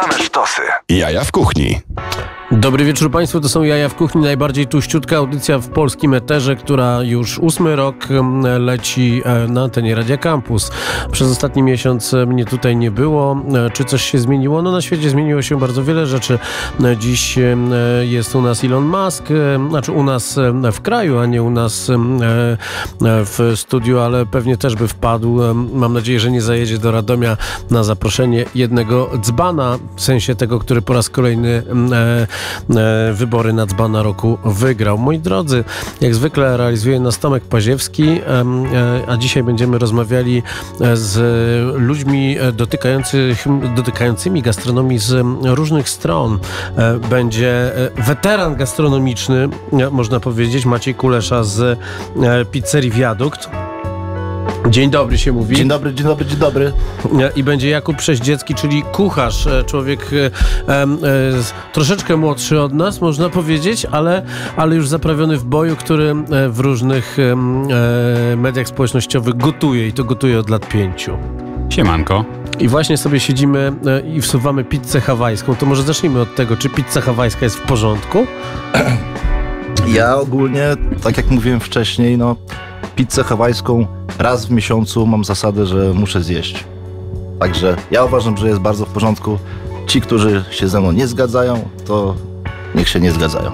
Same sztosy. Jaja w kuchni. Dobry wieczór Państwu, to są Jaja w Kuchni, najbardziej tuściutka audycja w polskim eterze, która już ósmy rok mm, leci e, na antenie Radia Campus. Przez ostatni miesiąc e, mnie tutaj nie było. E, Czy coś się zmieniło? No na świecie zmieniło się bardzo wiele rzeczy. Dziś jest u nas Elon Musk, znaczy u nas w kraju, a nie u nas w studiu, ale pewnie też by wpadł. Mam nadzieję, że nie zajedzie do Radomia na zaproszenie jednego dzbana, w sensie tego, który po raz kolejny mm, wybory na dzbana roku wygrał. Moi drodzy, jak zwykle realizuje nas Tomek Paziewski, e, a dzisiaj będziemy rozmawiali e, z ludźmi e, dotykających, dotykającymi gastronomii z różnych stron. E, Będzie e, weteran gastronomiczny, e, można powiedzieć, Maciej Kulesza z e, pizzerii Wiadukt. Dzień dobry się mówi. Dzień dobry, dzień dobry, dzień dobry. I będzie Jakub Przeździecki, czyli kucharz, e, człowiek e, e, troszeczkę młodszy od nas, można powiedzieć, ale, ale już zaprawiony w boju, który e, w różnych e, mediach społecznościowych gotuje i to gotuje od lat pięciu. Siemanko. I właśnie sobie siedzimy e, i wsuwamy pizzę hawajską. To może zacznijmy od tego, czy pizza hawajska jest w porządku? Ja ogólnie, tak jak mówiłem wcześniej, no pizzę hawajską raz w miesiącu mam zasadę, że muszę zjeść. Także ja uważam, że jest bardzo w porządku. Ci, którzy się ze mną nie zgadzają, to niech się nie zgadzają.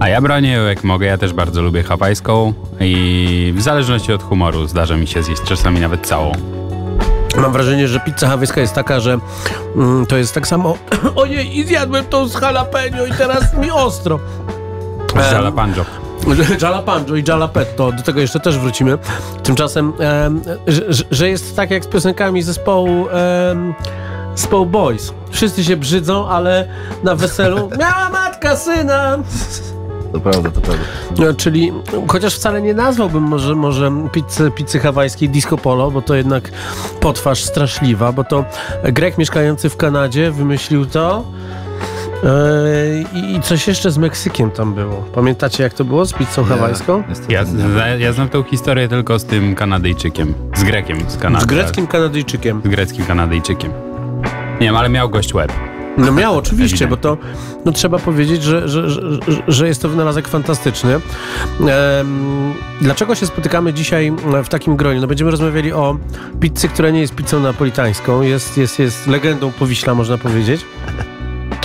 A ja bronię jak mogę, ja też bardzo lubię hawajską i w zależności od humoru zdarza mi się zjeść czasami nawet całą. Mam wrażenie, że pizza hawajska jest taka, że mm, to jest tak samo ojej, i zjadłem tą z jalapeno i teraz mi ostro. Z jalapeno. Jalapano i jalapetto, do tego jeszcze też wrócimy. Tymczasem, em, że, że- jest tak jak z piosenkami zespołu zespołu Boys. Wszyscy się brzydzą, ale na weselu miała matka syna. To prawda, to prawda. No, czyli, chociaż wcale nie nazwałbym może, może pizzy, pizzy hawajskiej disco polo, bo to jednak potwarz straszliwa, bo to Grek mieszkający w Kanadzie wymyślił to. Yy, I coś jeszcze z Meksykiem tam było. Pamiętacie jak to było z pizzą hawajską? Niestety Ja, ja znam tą historię tylko z tym Kanadyjczykiem. Z Grekiem z Kanady. Z greckim Kanadyjczykiem. Z greckim Kanadyjczykiem. Nie wiem, ale miał gość łeb. No miał, oczywiście, bo to no, trzeba powiedzieć, że, że, że, że jest to wynalazek fantastyczny. Em, dlaczego się spotykamy dzisiaj w takim gronie? No będziemy rozmawiali o pizzy, która nie jest pizzą napolitańską, jest, jest, jest legendą Powiśla, można powiedzieć.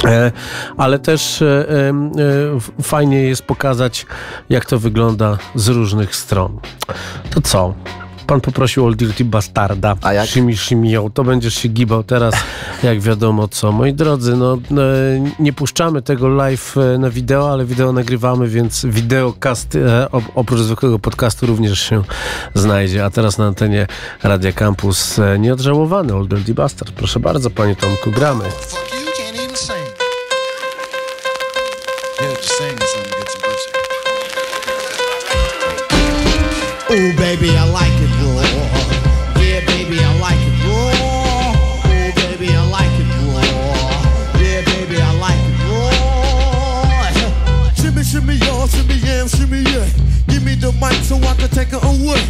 E, ale też e, e, fajnie jest pokazać, jak to wygląda z różnych stron. To co? Pan poprosił Old Dirty Bastarda. A jak? Shimi Shimio. To będziesz się gibał teraz, jak wiadomo co. Moi drodzy, no nie puszczamy tego live na wideo, ale wideo nagrywamy, więc wideokast op- oprócz zwykłego podcastu również się znajdzie. A teraz na antenie Radia Campus nieodżałowany Old Dirty Bastard. Proszę bardzo, panie Tomku, gramy. Ooh, baby, I like it raw. Yeah, baby, I like it raw. Ooh, baby, I like it raw. Yeah, baby, I like it raw. Shimmy, shimmy, y'all, shimmy, yeah, shimmy, yeah. Give me the mic so I can take it away.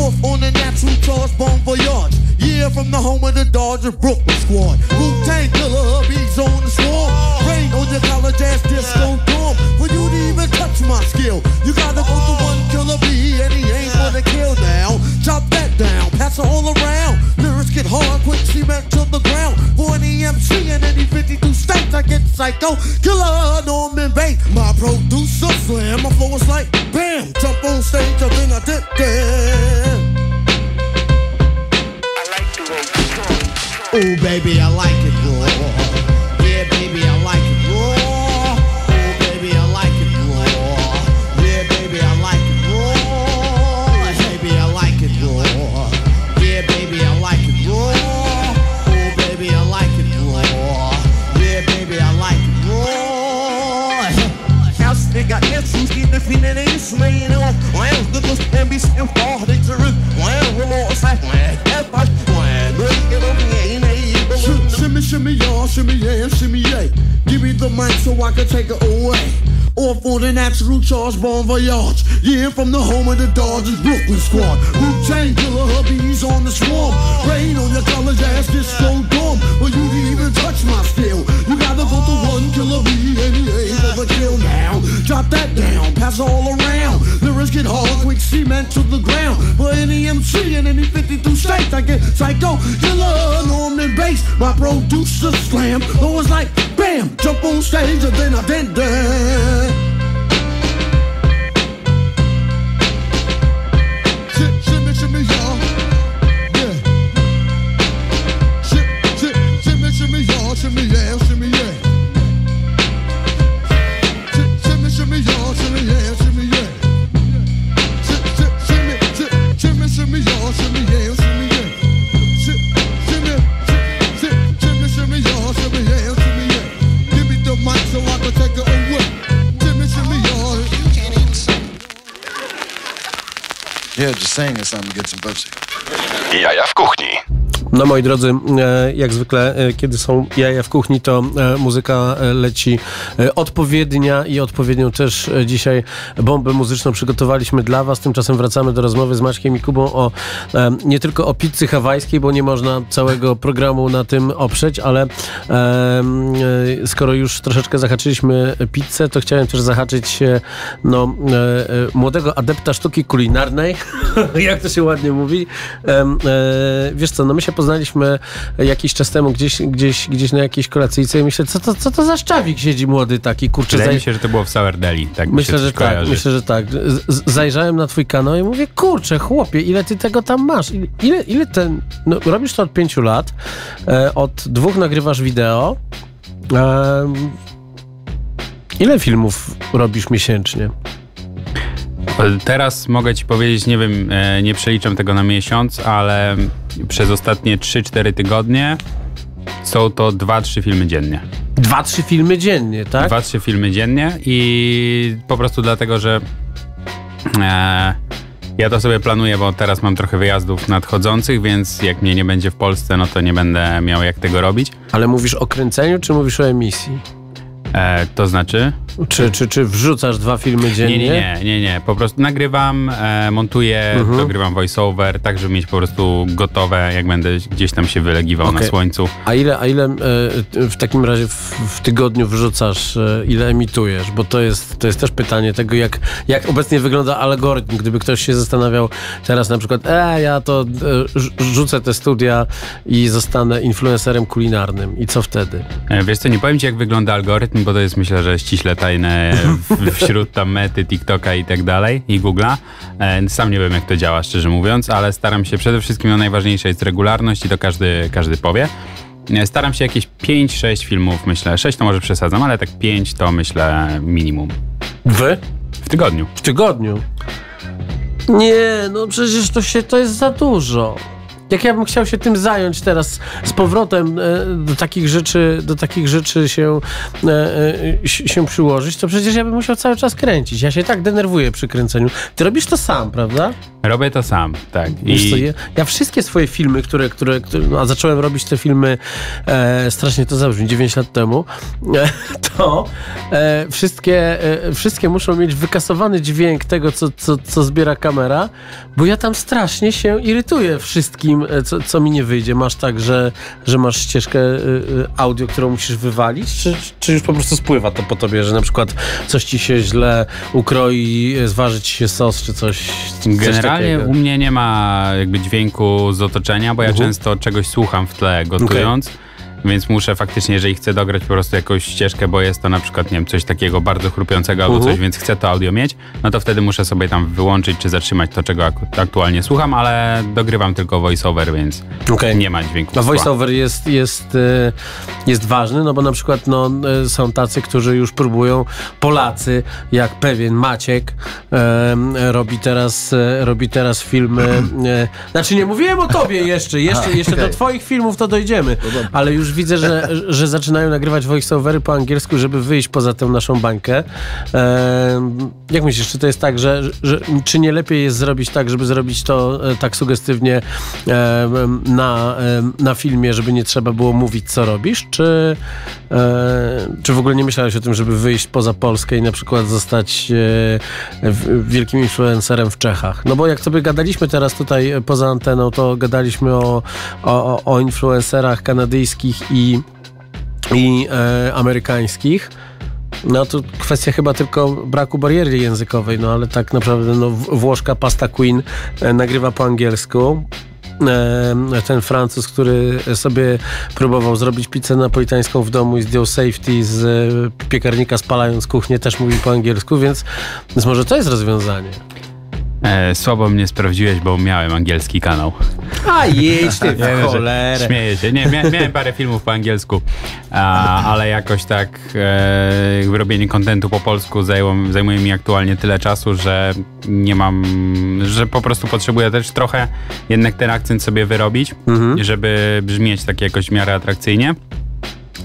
Off on the natural charge, bon voyage. Yeah, from the home of the Dodgers Brooklyn squad. Wu Tang killer, hubby's on the swarm. Rain on your college ass disco dorm. For you to even touch my skill, you gotta go to one killer B, and he ain't gonna kill now. Chop that down, pass it all around. Lyrics get hard, quick cement to the ground. For any MC in any 52 states, I get psycho. Killer Norman Bates, my producer slam. My flow is like bam, jump on stage, and then I did that. Ooh, baby, I like it raw. en Shimmy, shimmy, y'all, shimmy, yeah, shimmy, yeah. Give me the mic so I can take it away. Off on an absolute charge, bon voyage. Yeah, from the home of the Dodgers, Brooklyn squad. Root chain killer, hubby's on the swarm. Rain on your college ass, this so dumb. Well, you didn't even touch my steel. You gotta vote the one killer B, any A for the now. Drop that down, pass all around. Get hard, quick cement to the ground. For any MC in any 52 states, I get psycho, killer, Norman bass. My producer slam, it's like bam, jump on stage and then I did that. Just saying something, get some pussy. Jaja w kuchni. No moi drodzy, e, jak zwykle, e, kiedy są jaja w kuchni, to e, muzyka leci odpowiednia i odpowiednią też dzisiaj bombę muzyczną przygotowaliśmy dla was. Tymczasem wracamy do rozmowy z Maćkiem i Kubą o nie tylko o pizzy hawajskiej, bo nie można całego programu na tym oprzeć, ale skoro już troszeczkę zahaczyliśmy pizzę, to chciałem też zahaczyć no, młodego adepta sztuki kulinarnej, jak to się ładnie mówi. Wiesz co, no my się poznaliśmy jakiś czas temu gdzieś, gdzieś, gdzieś na jakiejś kolacyjce i myślę, co to, co to za szczawik siedzi młody taki, kurczę. Wydaje mi się, że to było w Sour Deli. Tak mi Myślę, że tak, kojarzy. myślę, że tak. Z- Zajrzałem na twój kanał i mówię, kurczę, chłopie, ile ty tego tam masz? Ile, ile, ten... No, robisz to od pięciu lat, e, od dwóch nagrywasz wideo. Em, ile filmów robisz miesięcznie? Teraz mogę ci powiedzieć, nie wiem, e, nie przeliczam tego na miesiąc, ale przez ostatnie 3-4 tygodnie są to 2-3 filmy dziennie. Dwa, trzy filmy dziennie, tak? Dwa, trzy filmy dziennie i po prostu dlatego, że e, ja to sobie planuję, bo teraz mam trochę wyjazdów nadchodzących, więc jak mnie nie będzie w Polsce, no to nie będę miał jak tego robić. Ale mówisz o kręceniu, czy mówisz o emisji? E, to znaczy? Czy, czy, czy wrzucasz dwa filmy dziennie? Nie, nie, nie, nie. Po prostu nagrywam, e, montuję, Mhm. dogrywam voiceover, tak żeby mieć po prostu gotowe, jak będę gdzieś tam się wylegiwał na Okej. słońcu. A ile, a ile e, w takim razie w, w tygodniu wrzucasz, e, ile emitujesz? Bo to jest, to jest też pytanie tego, jak, jak obecnie wygląda algorytm. Gdyby ktoś się zastanawiał teraz na przykład, e, ja to e, rz- rzucę te studia i zostanę influencerem kulinarnym. I co wtedy? E, Wiesz co, nie powiem ci jak wygląda algorytm, bo to jest myślę, że ściśle tajne w- wśród tam mety, TikToka i tak dalej i Google'a. E, Sam nie wiem jak to działa, szczerze mówiąc, ale staram się przede wszystkim, no najważniejsza jest regularność i to każdy, każdy powie. E, Staram się jakieś 5-6 filmów, myślę, 6 to może przesadzam, ale tak 5 to myślę minimum Wy? w tygodniu. W tygodniu? Nie, no przecież to się, to jest za dużo. Jak ja bym chciał się tym zająć teraz z powrotem e, do takich rzeczy, do takich rzeczy się, e, e, się przyłożyć, to przecież ja bym musiał cały czas kręcić. Ja się tak denerwuję przy kręceniu. Ty robisz to sam, prawda? Robię to sam, tak. Wiesz co, ja, ja wszystkie swoje filmy, które, które, które no, a zacząłem robić te filmy e, strasznie to zabrzmi, 9 lat temu, e, to e, wszystkie, wszystkie muszą mieć wykasowany dźwięk tego, co, co, co zbiera kamera, bo ja tam strasznie się irytuję wszystkim, e, co, co mi nie wyjdzie. Masz tak, że, że masz ścieżkę e, e, audio, którą musisz wywalić, czy, czy już po prostu spływa to po tobie, że na przykład coś ci się źle ukroi, zważy ci się sos, czy coś, coś Generalnie takiego? u mnie nie ma jakby dźwięku z otoczenia, bo ja Mhm. często czegoś słucham w tle gotując. Więc muszę faktycznie, jeżeli chcę dograć po prostu jakąś ścieżkę, bo jest to na przykład, nie wiem, coś takiego bardzo chrupiącego albo Mhm. coś, więc chcę to audio mieć, no to wtedy muszę sobie tam wyłączyć czy zatrzymać to, czego ak- aktualnie słucham, ale dogrywam tylko voiceover, więc Okej. nie ma dźwięku. Tła. voiceover jest, jest, e, jest ważny, no bo na przykład no, e, są tacy, którzy już próbują, Polacy, jak pewien Maciek, e, robi, teraz, e, robi teraz filmy. E, znaczy nie mówiłem o tobie jeszcze, jeszcze, jeszcze do twoich filmów to dojdziemy, ale już widzę, że, że zaczynają nagrywać voiceovery po angielsku, żeby wyjść poza tę naszą bańkę. Jak myślisz, czy to jest tak, że, że czy nie lepiej jest zrobić tak, żeby zrobić to e, tak sugestywnie e, na, e, na filmie, żeby nie trzeba było mówić, co robisz, czy, e, czy w ogóle nie myślałeś o tym, żeby wyjść poza Polskę i na przykład zostać e, wielkim influencerem w Czechach? No bo jak sobie gadaliśmy teraz tutaj e, poza anteną, to gadaliśmy o, o- o influencerach kanadyjskich i, i e, amerykańskich. No to kwestia chyba tylko braku bariery językowej, no ale tak naprawdę no, Włoszka Pasta Queen e, nagrywa po angielsku. E, Ten Francuz, który sobie próbował zrobić pizzę napolitańską w domu i zdjął safety z e, piekarnika spalając kuchnię, też mówi po angielsku, więc, więc może to jest rozwiązanie. E, słabo mnie sprawdziłeś, bo miałem angielski kanał. A jedź ty w cholerę. Śmieję się. Nie, mia, miałem parę filmów po angielsku, a, ale jakoś tak e, robienie kontentu po polsku zajęło, zajmuje mi aktualnie tyle czasu, że nie mam, że po prostu potrzebuję też trochę jednak ten akcent sobie wyrobić, Mhm. żeby brzmieć tak jakoś w miarę atrakcyjnie.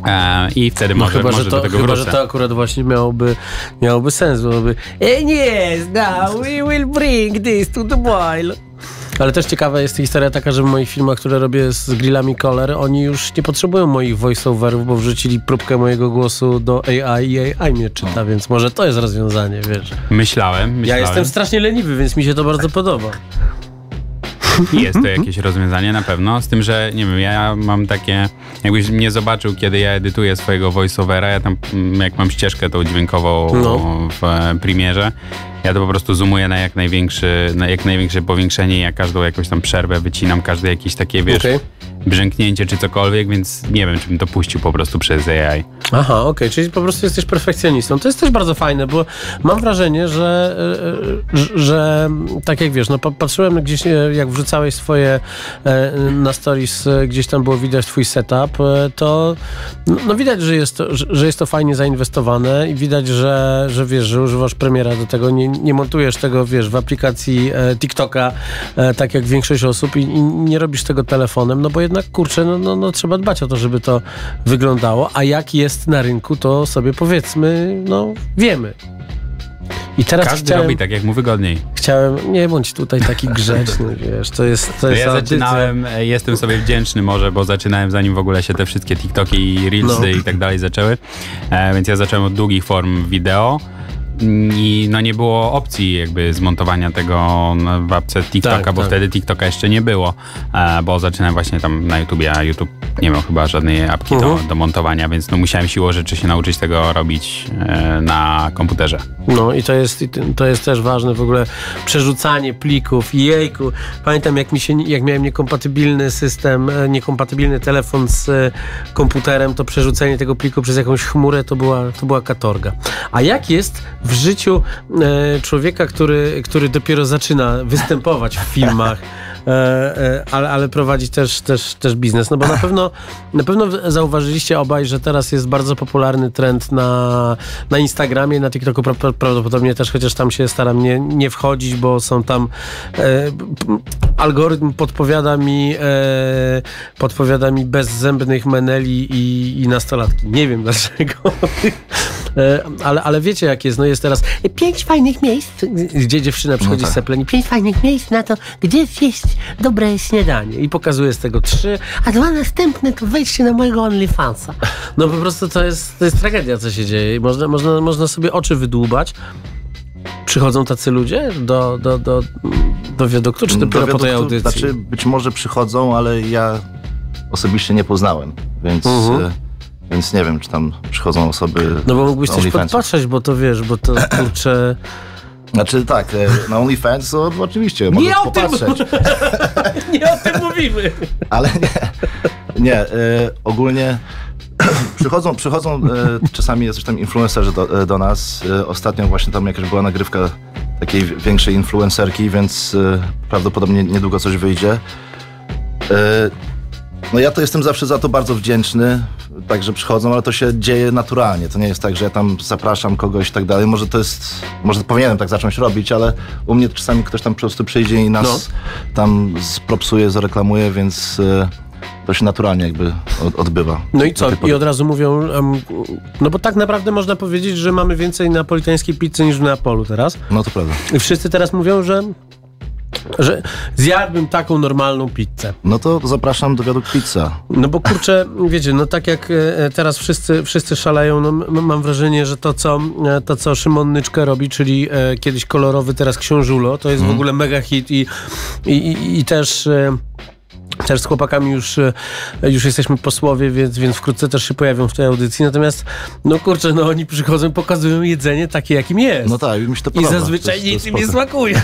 E, I wtedy No może, chyba, może że do to, tego chyba, wrócę. że to akurat właśnie miałoby, miałoby sens, byłoby And yes, now we will bring this to the boil. Ale też ciekawa jest historia taka, że w moich filmach, które robię z grillami Color, oni już nie potrzebują moich voiceoverów, bo wrzucili próbkę mojego głosu do AI i AI mnie czyta, więc może to jest rozwiązanie, wiesz. Myślałem, Ja myślałem. jestem strasznie leniwy, więc mi się to bardzo podoba. Jest to jakieś rozwiązanie na pewno, z tym, że nie wiem, ja mam takie, jakbyś mnie zobaczył, kiedy ja edytuję swojego voiceovera, ja tam, mm, jak mam ścieżkę tą dźwiękową No. w e, Premierze, ja to po prostu zoomuję na jak największy, na jak największe powiększenie ja każdą jakąś tam przerwę wycinam, każde jakieś takie, wiesz, Okej. brzęknięcie czy cokolwiek, więc nie wiem, czy bym to puścił po prostu przez AI. Aha, okej, czyli po prostu jesteś perfekcjonistą. To jest też bardzo fajne, bo mam wrażenie, że, e, e, że tak jak wiesz, no pa- patrzyłem gdzieś, e, jak wrzucałeś swoje na stories, gdzieś tam było widać twój setup, to no, no widać, że jest, to, że jest to fajnie zainwestowane i widać, że, że wiesz, że używasz premiera do tego, nie, nie montujesz tego, wiesz, w aplikacji e, TikToka, e, tak jak większość osób i, i nie robisz tego telefonem, no bo jednak, kurczę, no, no, no trzeba dbać o to, żeby to wyglądało, a jak jest na rynku, to sobie powiedzmy, no wiemy. I teraz Każdy chciałem, robi tak, jak mu wygodniej. chciałem, nie bądź tutaj taki grzeczny, wiesz, to jest, to To jest ja audycja. zaczynałem, e, jestem sobie wdzięczny może, bo zaczynałem zanim w ogóle się te wszystkie TikToki i Reelsy No. i tak dalej zaczęły, e, więc ja zacząłem od długich form wideo i no nie było opcji jakby zmontowania tego w apce TikToka, Tak, bo tak. wtedy TikToka jeszcze nie było, e, bo zaczynałem właśnie tam na YouTubie, a YouTube nie miał chyba żadnej apki do, Mhm. do montowania, więc no musiałem siłą rzeczy się nauczyć tego robić e, na komputerze. No i to jest, to jest też ważne w ogóle przerzucanie plików. Jejku, pamiętam jak mi się, jak miałem niekompatybilny system, e, niekompatybilny telefon z komputerem, to przerzucenie tego pliku przez jakąś chmurę to była, to była katorga. A jak jest w życiu e, człowieka, który, który dopiero zaczyna występować w filmach, ale, ale prowadzi też, też, też biznes. No bo na pewno, na pewno zauważyliście obaj, że teraz jest bardzo popularny trend na, na Instagramie, na TikToku pra- pra- prawdopodobnie też, chociaż tam się staram nie, nie wchodzić, bo są tam e, algorytm podpowiada mi e, podpowiada mi bezzębnych meneli i, i nastolatki. Nie wiem dlaczego. E, ale, ale wiecie jak jest, no jest teraz e, pięć fajnych miejsc, gdzie dziewczyna przychodzi tak. z sepleni, pięć fajnych miejsc na to, gdzie zjeść dobre śniadanie i pokazuje z tego trzy, a dwa następne to wejście na mojego OnlyFansa. No po prostu to jest, to jest tragedia, co się dzieje można, można, można sobie oczy wydłubać. Przychodzą tacy ludzie do, do, do, do wiaduktu, czy dopiero po tej audycji? Znaczy, być może przychodzą, ale ja osobiście nie poznałem, więc, Mhm. e, więc nie wiem, czy tam przychodzą osoby No bo mógłbyś coś podpatrzeć, bo to wiesz, bo to kurczę... Znaczy tak, e, na OnlyFans to oczywiście, Nie o tym- Nie o tym mówimy! ale nie, nie e, ogólnie przychodzą, przychodzą e, czasami jacyś tam influencerzy do, do nas. Ostatnio właśnie tam jakaś była nagrywka takiej większej influencerki, więc prawdopodobnie niedługo coś wyjdzie. No ja to jestem zawsze za to bardzo wdzięczny, także przychodzą, ale to się dzieje naturalnie. To nie jest tak, że ja tam zapraszam kogoś i tak dalej. Może to jest, może powinienem tak zacząć robić, ale u mnie czasami ktoś tam po prostu przyjdzie i nas tam spropsuje, zareklamuje, więc e, to się naturalnie jakby od, odbywa. No i co? I od razu mówią, em, no bo tak naprawdę można powiedzieć, że mamy więcej napolitańskiej pizzy niż w Neapolu teraz. No to prawda. I wszyscy teraz mówią, że, że zjadłbym taką normalną pizzę. No to zapraszam do wiaduk pizza. No bo kurczę, wiecie, no tak jak e, teraz wszyscy, wszyscy szaleją, no mam wrażenie, że to co, e, to, co Szymon robi, czyli e, kiedyś kolorowy, teraz książulo, to jest w ogóle mega hit i, i, i, i też... Też z chłopakami już, e, już jesteśmy po słowie, więc, więc wkrótce też się pojawią w tej audycji. Natomiast, no kurczę, no oni przychodzą, pokazują jedzenie takie, jakim jest. No tak, mi się to I podoba. zazwyczaj To nic im nie smakuje.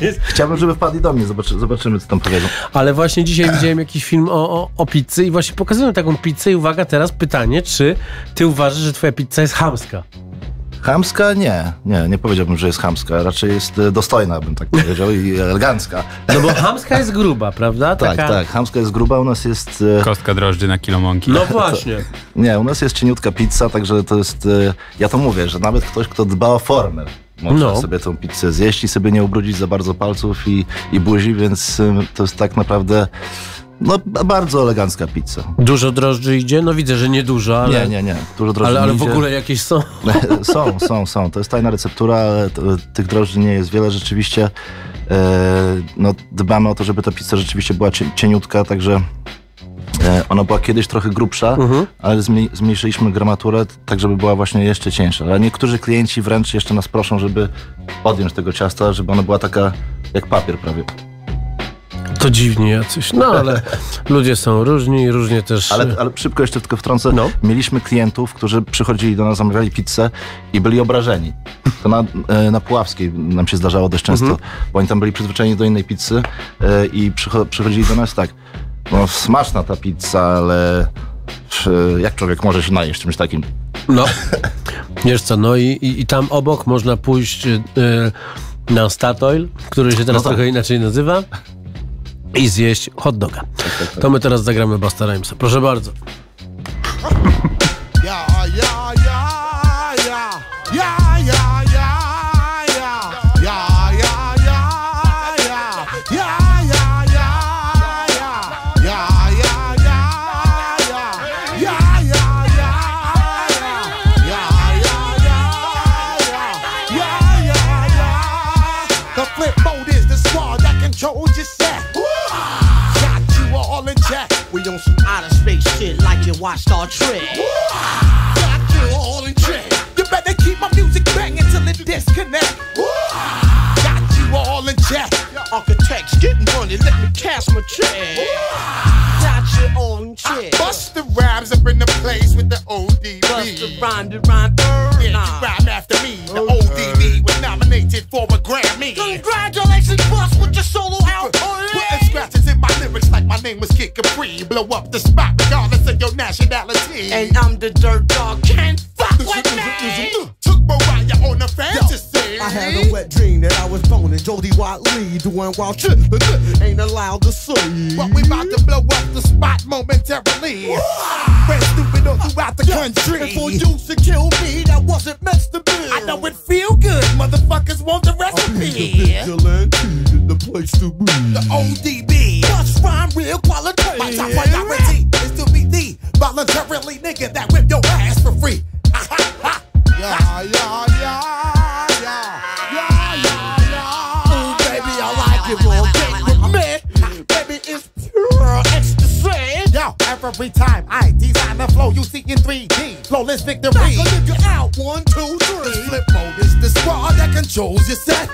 jest... Chciałbym, żeby wpadli do mnie, zobaczy, zobaczymy, co tam powiedzą. Ale właśnie dzisiaj widziałem jakiś film o, o, o pizzy i właśnie pokazują taką pizzę i uwaga, teraz pytanie, czy ty uważasz, że twoja pizza jest chamska? Chamska? Nie, nie, nie powiedziałbym, że jest chamska. Raczej jest e, dostojna, bym tak powiedział, i elegancka. No bo chamska jest gruba, prawda? Tak, tak, chamska jest gruba, u nas jest... e, Kostka drożdży na kilo mąki. No właśnie. Nie, u nas jest cieniutka pizza, także to jest... e, Ja to mówię, że nawet ktoś, kto dba o formę, może No. sobie tą pizzę zjeść i sobie nie ubrudzić za bardzo palców i, i buzi, więc to jest tak naprawdę no, bardzo elegancka pizza. Dużo drożdży idzie? No widzę, że nie dużo, ale, Nie, nie, nie, dużo drożdży ale, ale w ogóle jakieś są. są, są, są. To jest tajna receptura, ale tych drożdży nie jest wiele rzeczywiście. E, no, dbamy o to, żeby ta pizza rzeczywiście była cie, cieniutka, także e, ona była kiedyś trochę grubsza, Mhm. ale zmniej, zmniejszyliśmy gramaturę, tak żeby była właśnie jeszcze cieńsza. Ale niektórzy klienci wręcz jeszcze nas proszą, żeby odjąć tego ciasta, żeby ona była taka jak papier prawie. To dziwnie jacyś. No ale ludzie są różni i różnie też... Ale, ale szybko jeszcze tylko wtrącę. No. Mieliśmy klientów, którzy przychodzili do nas, zamawiali pizzę i byli obrażeni. To na, e, na Puławskiej nam się zdarzało dość często, Mhm. bo oni tam byli przyzwyczajeni do innej pizzy e, i przycho- przychodzili do nas tak, no smaczna ta pizza, ale e, jak człowiek może się najeść czymś takim? No, wiesz co, no i, i, i tam obok można pójść na Statoil, który się teraz No tak. trochę inaczej nazywa i zjeść hot doga. tak. To my teraz zagramy Basta Rhymesa. Proszę bardzo. Shit like you watch Got you all in check. You better keep my music banging till it disconnect. Got you all in check. Architects getting money, let me cash my check. Got you all in check. Bust the rhymes up in the place with the ODB. Bust the rhyme, the rhyme, Yeah, you nah. rhyme after me. The ODB was nominated for a Grammy. Congratulations, name was Kid Capri. Blow up the spot regardless of your nationality. And I'm the dirt dog, can't I had a wet dream that I was boning Jody Watley doing wild shit ain't allowed to see. But we about to blow up the spot momentarily. Red stupid all throughout the country. And for you to kill me, that wasn't meant to be. I know it feel good. Motherfuckers want the recipe. vigilante, the place to be. The ODB. Bust rhyme real quality. My top priority is to be the voluntarily nigga that whip your ass for free. Ha, ha, ha. Yeah, yeah, yeah. Every time I design the flow, you see in 3D. Flawless victory. On if you out. One, two, The flip mode is the squad that controls your set.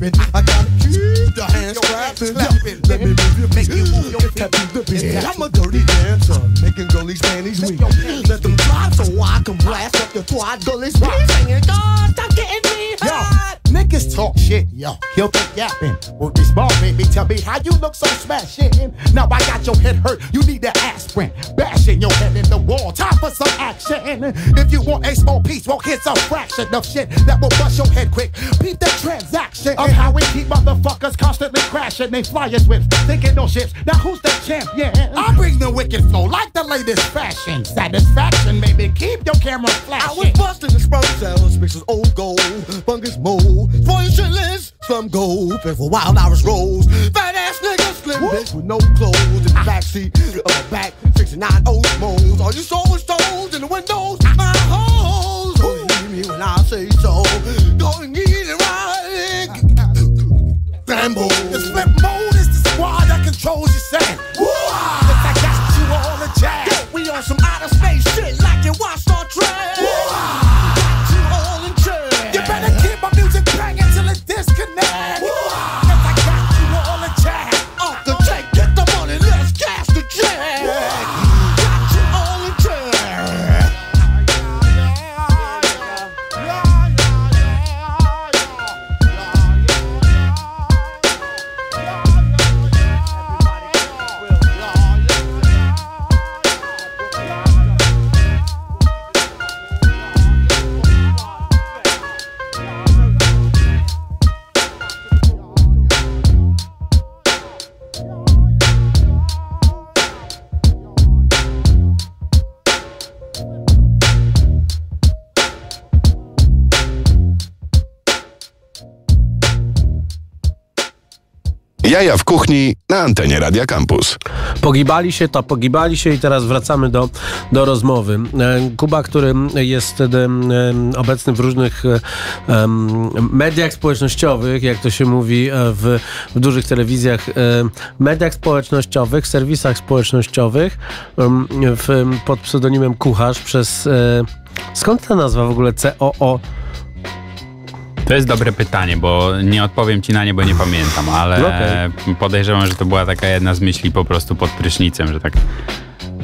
Rapping. I gotta keep the hands clapping. Let me move your Make you move your feet. The beat. I'm a dirty dancer, making gullies panties weak. Let them drop so I can blast up your twat gullies. Singing, God, stop getting me Yo, hot. niggas talk shit, yo. Kill the yapping. Well, this ball baby, tell me how you look so smashing. Now I got your head hurt, you need an aspirin. Bashing your head in the wall, time for some action. If you want a small piece, well, here's a fraction of shit that will bust your head quick. They fly as whips, thinking no ships. Now who's the champion? I bring the wicked flow like the latest fashion. Satisfaction, baby, keep your camera flashing. I was busting the sperm cells, mixes old gold, fungus mold, for your shitless, some gold, for wild Irish rolls, fat ass niggas, slim bitch with no clothes in the backseat of a back 69 Oldsmobile. All you saw was stones in the windows, my holes. hoes. Believe me when I say so. Go and get it Jaja w kuchni na antenie Radia Campus. Pogibali się, to pogibali się i teraz wracamy do, do rozmowy. E, Kuba, który jest obecny w różnych e, mediach społecznościowych, jak to się mówi e, w, w dużych telewizjach, mediach społecznościowych, serwisach społecznościowych pod pseudonimem Kucharz przez... Skąd ta nazwa w ogóle COO? To jest dobre pytanie, bo nie odpowiem ci na nie, bo nie pamiętam, ale Okej. podejrzewam, że to była taka jedna z myśli po prostu pod prysznicem, że tak.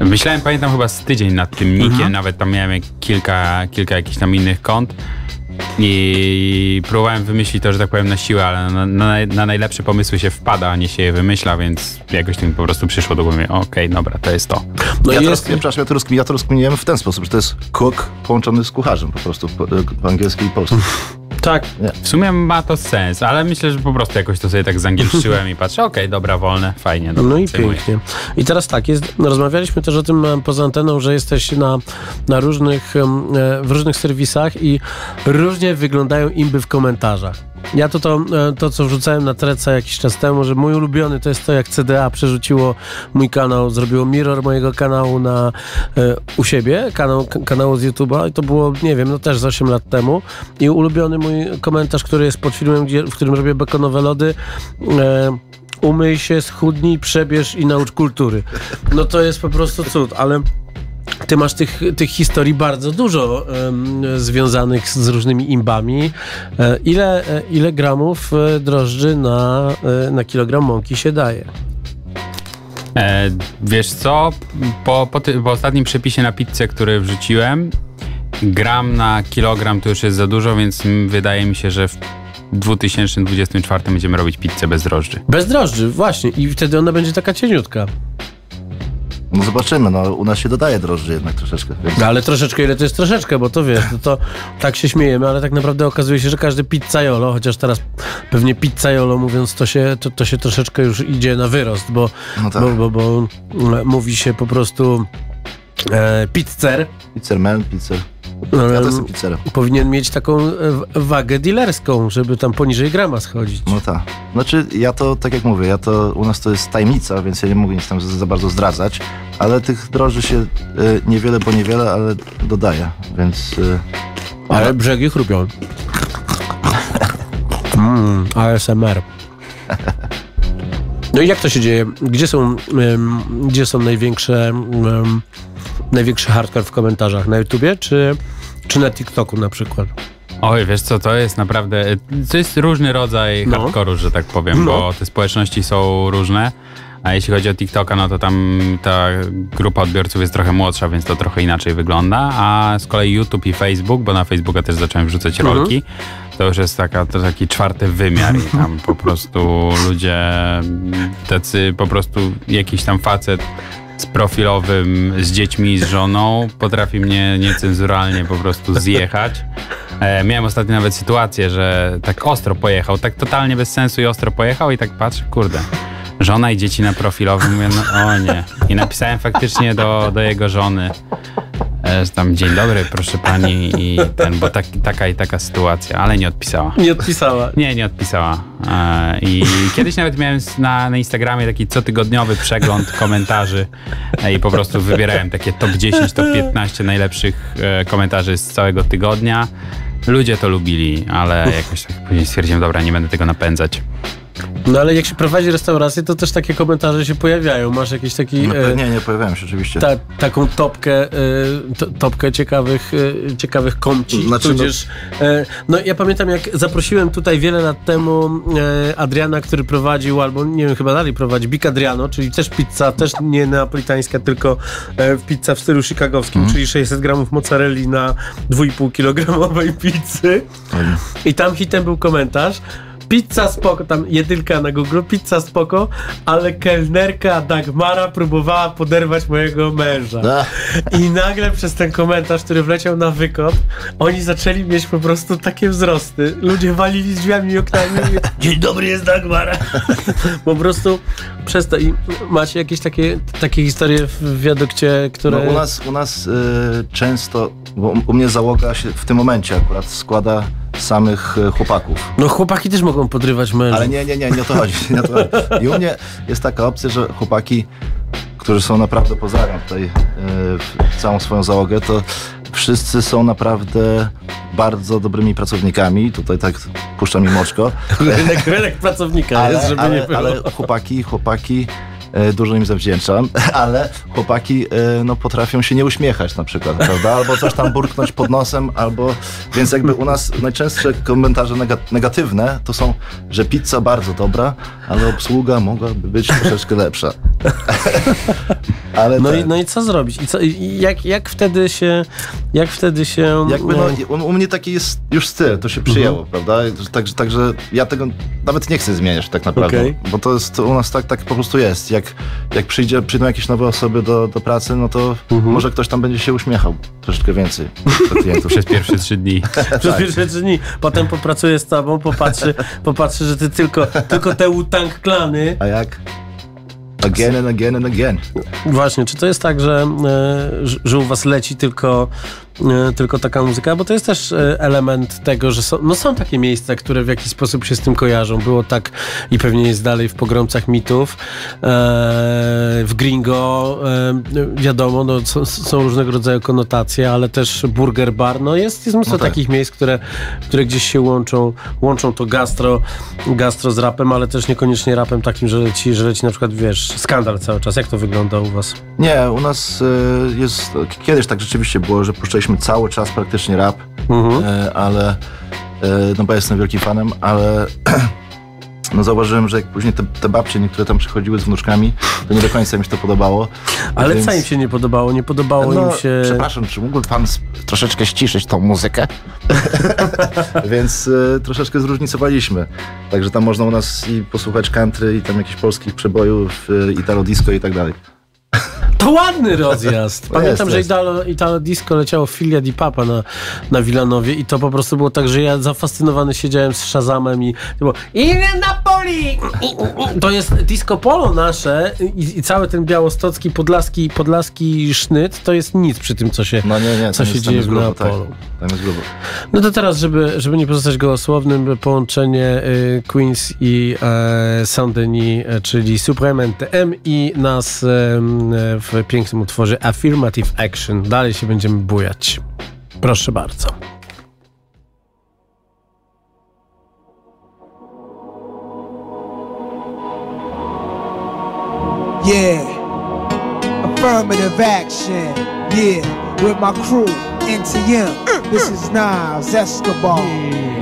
Myślałem, pamiętam chyba z tydzień nad tym nikiem, Mhm. nawet tam miałem kilka, kilka jakichś tam innych kont i próbowałem wymyślić to, że tak powiem, na siłę, ale na, na, na najlepsze pomysły się wpada, a nie się je wymyśla, więc jakoś mi po prostu przyszło do głowy, okej, dobra, to jest to. No ja, to jest, rozkmin- ja to, rozkmin, ja to rozkminiłem w ten sposób, że to jest cook połączony z kucharzem po prostu, po, po angielski i polski. tak, W sumie ma to sens, ale myślę, że po prostu jakoś to sobie tak zangielszczyłem i patrzę, okej, dobra, wolne, fajnie, dobra, No i pięknie. I teraz tak, jest, rozmawialiśmy też o tym poza anteną, że jesteś na, na różnych, e, w różnych serwisach i różnie wyglądają imby w komentarzach. Ja to, to, e, to, co wrzucałem na Treca jakiś czas temu, że mój ulubiony to jest to, jak CDA przerzuciło mój kanał, zrobiło mirror mojego kanału na, e, u siebie, kanał, kanału z YouTube'a i to było, nie wiem, no też z 8 lat temu i ulubiony mój komentarz, który jest pod filmem, gdzie, w którym robię bekonowe lody, e, umyj się, schudnij, przebierz i naucz kultury. No to jest po prostu cud, ale ty masz tych, tych historii bardzo dużo związanych z różnymi imbami. E, ile, e, ile gramów e, drożdży na, na kilogram mąki się daje? E, wiesz co, po, po, ty, po ostatnim przepisie na pizzę, który wrzuciłem, gram na kilogram to już jest za dużo, więc wydaje mi się, że w 2024 będziemy robić pizzę bez drożdży. Bez drożdży, właśnie. I wtedy ona będzie taka cieniutka. No zobaczymy, no u nas się dodaje drożdży jednak troszeczkę. Więc No, ale troszeczkę, ile to jest troszeczkę, bo to wiesz, to, to tak się śmiejemy, ale tak naprawdę okazuje się, że każdy pizzaiolo, chociaż teraz pewnie pizzaiolo mówiąc, to się, to, to się troszeczkę już idzie na wyrost, bo, No tak. bo, bo, bo mm, mówi się po prostu e, pizzer. pizzerman, pizzer. No, Ja pizzerem. powinien mieć taką e, wagę dealerską, żeby tam poniżej grama schodzić. No tak. Znaczy, ja to, tak jak mówię, ja to, u nas to jest tajemnica, więc ja nie mogę nic tam za, za bardzo zdradzać, ale tych droży się y, niewiele, bo niewiele, ale dodaje, więc... Y, Ale brzegi chrupią. Mm, ASMR. No i jak to się dzieje? Gdzie są, em, gdzie są największe, największy hardcore w komentarzach? Na YouTubie czy, czy na TikToku na przykład? Oj, wiesz co, to jest naprawdę, to jest różny rodzaj No. hardcore'u, że tak powiem, No. bo te społeczności są różne. A jeśli chodzi o TikToka, no to tam ta grupa odbiorców jest trochę młodsza, więc to trochę inaczej wygląda. A z kolei YouTube i Facebook, bo na Facebooka też zacząłem wrzucać rolki, to już jest taka, to taki czwarty wymiar i tam po prostu ludzie tacy po prostu jakiś tam facet z profilowym, z dziećmi, z żoną potrafi mnie niecenzuralnie po prostu zjechać. E, miałem ostatnio nawet sytuację, że tak ostro pojechał, tak totalnie bez sensu i ostro pojechał i tak patrzę, kurde, żona i dzieci na profilowym, mówię, no o nie. I napisałem faktycznie do, do jego żony, tam dzień dobry, proszę pani i ten, bo tak, taka i taka sytuacja, ale nie odpisała. Nie odpisała. Nie, nie odpisała. E, I kiedyś nawet miałem na, na Instagramie taki cotygodniowy przegląd komentarzy e, i po prostu wybierałem takie top 10, top 15 najlepszych e, komentarzy z całego tygodnia. Ludzie to lubili, ale jakoś tak później stwierdziłem, dobra, nie będę tego napędzać. No ale jak się prowadzi restaurację, to też takie komentarze się pojawiają. Masz jakiś taki... No, e, nie, nie pojawiałem się oczywiście. ta, taką topkę, to, topkę ciekawych, y, ciekawych komci, Znaczy, no- tudzież, e, no ja pamiętam jak zaprosiłem tutaj wiele lat temu e, Adriana, który prowadził, albo nie wiem, chyba dalej prowadzi, Big Adriano, czyli też pizza, też nie neapolitańska, tylko e, pizza w stylu chicagowskim, Mhm. czyli 600 gramów mozzarelli na 2,5 kilogramowej pizzy i tam hitem był komentarz, Pizza spoko, tam jedynka na Google, pizza spoko, ale kelnerka Dagmara próbowała poderwać mojego męża. A, I nagle przez ten komentarz, który wleciał na wykop, oni zaczęli mieć po prostu takie wzrosty. Ludzie walili drzwiami i oknami. Dzień dobry, jest Dagmara. po prostu przez to. I macie jakieś takie, takie historie w wiadukcie, które... no, u nas, u nas y, często, bo u mnie załoga się w tym momencie akurat składa samych y, chłopaków. No chłopaki też mogą podrywać męża. Ale nie, nie, nie, nie o to chodzi. Nie o to chodzi. I u mnie jest taka opcja, że chłopaki, którzy są naprawdę, pozdrawiam tutaj y, całą swoją załogę, to wszyscy są naprawdę bardzo dobrymi pracownikami. Tutaj tak puszczam im oczko. Rynek, rynek pracownika jest, Ale, żeby ale, nie było. ale chłopaki, chłopaki, dużo im zawdzięczam, ale chłopaki e, no, potrafią się nie uśmiechać na przykład, prawda? Albo coś tam burknąć pod nosem, albo... Więc jakby u nas najczęstsze komentarze nega- negatywne to są, że pizza bardzo dobra, ale obsługa mogłaby być troszeczkę lepsza. ale No, tak. i, no i co zrobić? I co, i jak, jak wtedy się... Jak wtedy się... Jakby no, e, u, u mnie taki jest już styl, to się przyjęło, Mhm. prawda? Także, także ja tego nawet nie chcę zmieniać tak naprawdę, Okej. bo to jest u nas tak, tak po prostu jest. Jak, jak przyjdzie, przyjdą jakieś nowe osoby do, do pracy, no to Mhm. może ktoś tam będzie się uśmiechał troszeczkę więcej. Przez pierwsze trzy dni. Przez pierwsze trzy dni. Potem popracuje z tobą, popatrzy, popatrzy że ty tylko, tylko te Wu-Tang klany. A jak? Again and again and again. Właśnie, czy to jest tak, że, e, że- u was leci tylko, tylko taka muzyka? Bo to jest też e, element tego, że są, no są takie miejsca, które w jakiś sposób się z tym kojarzą. Było tak i pewnie jest dalej w pogromcach mitów. E, w Gringo e, wiadomo, no, są, są różnego rodzaju konotacje, ale też Burger Bar. No jest, jest mnóstwo No tak. takich miejsc, które, które gdzieś się łączą, łączą to gastro, gastro z rapem, ale też niekoniecznie rapem takim, że leci, że leci na przykład, wiesz, skandal cały czas. Jak to wygląda u was? Nie, u nas jest, kiedyś tak rzeczywiście było, że puszczaliśmy cały czas praktycznie rap, Mhm. e, ale, e, no bo ja jestem wielkim fanem, ale no zauważyłem, że jak później te, te babcie niektóre tam przychodziły z wnuczkami, to nie do końca mi się to podobało. Ale Więc- co im się nie podobało? Nie podobało no, im się... Przepraszam, czy mógłby pan troszeczkę ściszyć tą muzykę? Więc e, troszeczkę zróżnicowaliśmy. Także tam można u nas i posłuchać country, i tam jakichś polskich przebojów, e, italo disco i tak dalej. To ładny rozjazd. Pamiętam, jest, że. Italo, Italo Disco leciało w Filia di Papa na, na Wilanowie i to po prostu było tak, że ja zafascynowany siedziałem z Shazamem i to było Ile Napoli! To jest disco polo nasze i, i cały ten białostocki, podlaski, podlaski sznyt to jest nic przy tym, co się, No nie, nie, co się jest, dzieje jest w grubo, tak. Tam jest grubo. No to teraz, żeby, żeby nie pozostać gołosłownym, połączenie y, Queens i e, Saint-Denis, e, czyli Supreme M i nas em, w pięknym utworze Affirmative Action. Dalej się będziemy bujać. Proszę bardzo. Yeah. Affirmative action. Yeah. With my crew, NTM. This is Nas Escobar.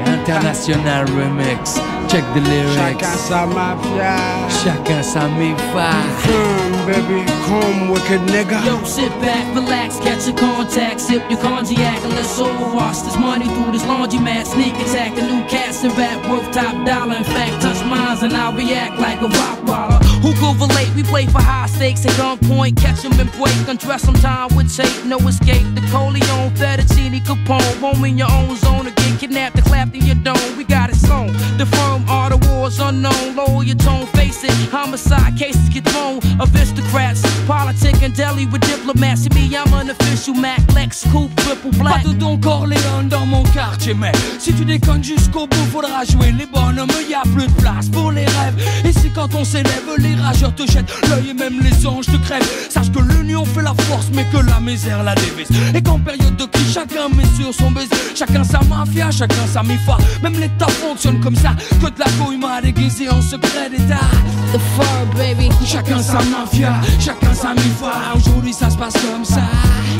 International remix. Check the lyrics. Chacun sa mafia. Chacun sa mi-fa. Come, baby, come wicked nigga. Yo, sit back, relax, catch your contact, sip your cognac, and let's all wash this money through this laundromat. Sneak attack, the new cats and rap worth top dollar. In fact, touch mines and I'll react like a rock baller. Who could relate? We play for high stakes at gunpoint, catch 'em and break, undress 'em time with tape, no escape. The Coleon, Fettuccine, Capone, home in your own zone again, kidnapped and clapped in your dome. We got it sewn. The firm are the wars unknown. Lower your tone, face it. Homicide cases get thrown. Aristocrats, politic and deli with diplomacy. Me, I'm an official Mac, Lex, Coupe, triple black. Pas de Don Corleone dans mon quartier, mais si tu déconnes jusqu'au bout, faudra jouer les bonhommes. Y a plus de place pour les rêves. Et c'est quand on s'élève, les rageurs te jettent l'œil et même les anges te crèvent. Sache que l'union fait la force, mais que la misère la dévise. Et qu'en période de crise, chacun met sur son baiser. Chacun sa mafia, chacun sa mifa. Même l'État fonctionne comme ça. Que de la couille m'a déguisé en secret d'État. The fur, baby. Chacun sa mafia, chacun sa mifa. Aujourd'hui ça se passe comme ça.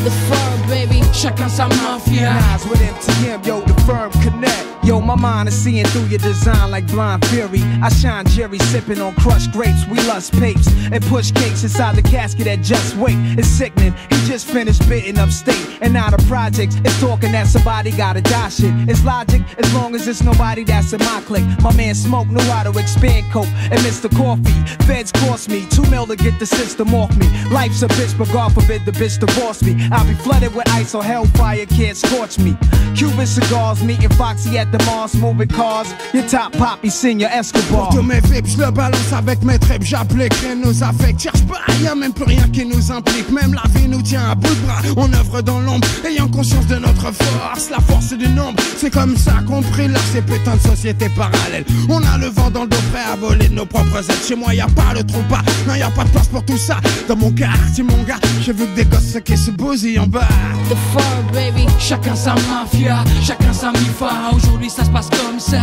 The firm, baby. Chacun sa mafia. With MTM, yo, the firm connect. Yo, my mind is seeing through your design like blind fury. I shine Jerry sipping on crushed grapes. We lust papes and push cakes inside the casket that just wait. It's sickening. He just finished bidding upstate and now the projects It's talking that somebody gotta die shit. It's logic as long as it's nobody that's in my clique. My man Smoke knew how to expand coke and Mr. Coffee. Feds cost me two mil to get the system off me. Life's a bitch, but God forbid the bitch divorce me. I'll be flooded with ice or hellfire can't scorch me. Cuban cigars, meeting Foxy at the Mars, moving cars. Your top poppy, senior Escobar. Pour tous mes vips, je le balance avec mes tripes, j'applique rien nous affecte. Cherche pas, y'a même plus rien qui nous implique. Même la vie nous tient à bout de bras. On œuvre dans l'ombre, ayant conscience de notre force. La force du nombre, c'est comme ça qu'on brille là, ces putains de sociétés parallèles. On a le vent dans le dos prêt à voler de nos propres ailes. Chez moi, y a pas le trou pas, non, y a pas de place pour tout ça. Dans mon quartier, mon gars, j'ai vu que des gosses qui se bousillent en bas. The fur, baby. Chacun sa mafia, chacun sa mifa. Aujourd'hui ça se passe comme ça.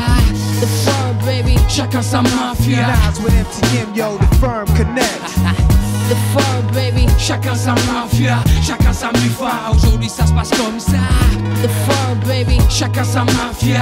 The fur, baby. Chacun sa mafia. With MTM, yo, the firm connect. The fur, baby. Chacun sa mafia, chacun sa mifa. Aujourd'hui ça se passe comme ça. The fur, baby. Chacun sa mafia.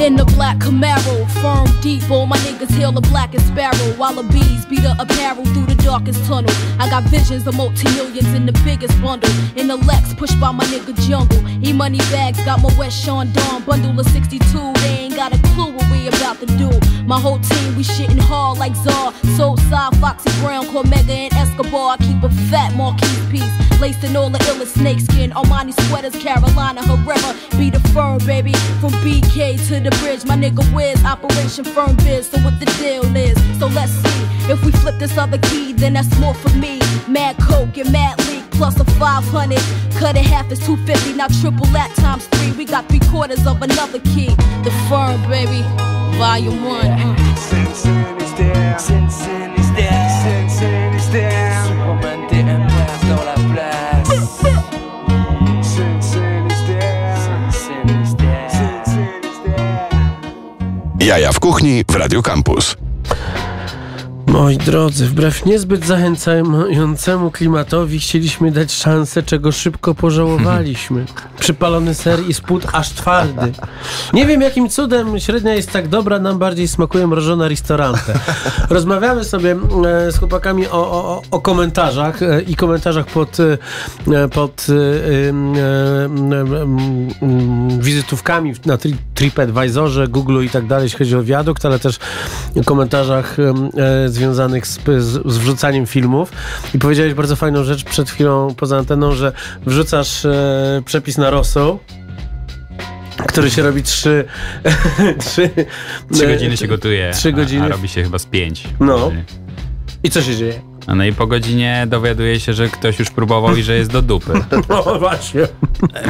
In the black Camaro, firm deep, all my niggas hail the blackest sparrow. While the bees beat the apparel through the darkest tunnel. I got visions of multi-millions in the biggest bundle. In the Lex, pushed by my nigga Jungle. E money bags, got my West Sean Dawn bundle of 62. They ain't got a clue what we about to do. My whole team, we shitting hard like Czar. Soulside, Foxy Brown, Cormega, and Escobar. I keep a fat Marquis piece. Laced in all the illest snakeskin. Armani sweaters, Carolina Herrera. Be the firm, baby. From BK to the bridge, my nigga Wiz. Operation Firm Biz, so what the deal is. So let's see. If we flip this other key, then that's more for me. Mad Coke and Mad Leak plus a 500. Cut it half is 250, now triple that times three. We got three quarters of another key. The firm, baby. Volume one. uh. Superman Jaja w kuchni w Radio Campus. Moi drodzy, wbrew niezbyt zachęcającemu klimatowi chcieliśmy dać szansę, czego szybko pożałowaliśmy. Przypalony ser i spód aż twardy. Nie wiem jakim cudem średnia jest tak dobra, nam bardziej smakuje mrożona ristorante. Rozmawiamy sobie e, z chłopakami o, o, o komentarzach e, i komentarzach pod, e, pod wizytówkami na tri, TripAdvisorze, Google i tak dalej, jeśli chodzi o wiadukt, ale też komentarzach em, e, związanych z, z, z wrzucaniem filmów. I powiedziałeś bardzo fajną rzecz przed chwilą poza anteną, że wrzucasz e, przepis na rosół, który się robi trzy... trzy, Trzy e, godziny się gotuje, Trzy a- godziny. A, robi się chyba z pięć. No. I co się dzieje? No i po godzinie dowiaduje się, że ktoś już próbował i że jest do dupy. No właśnie.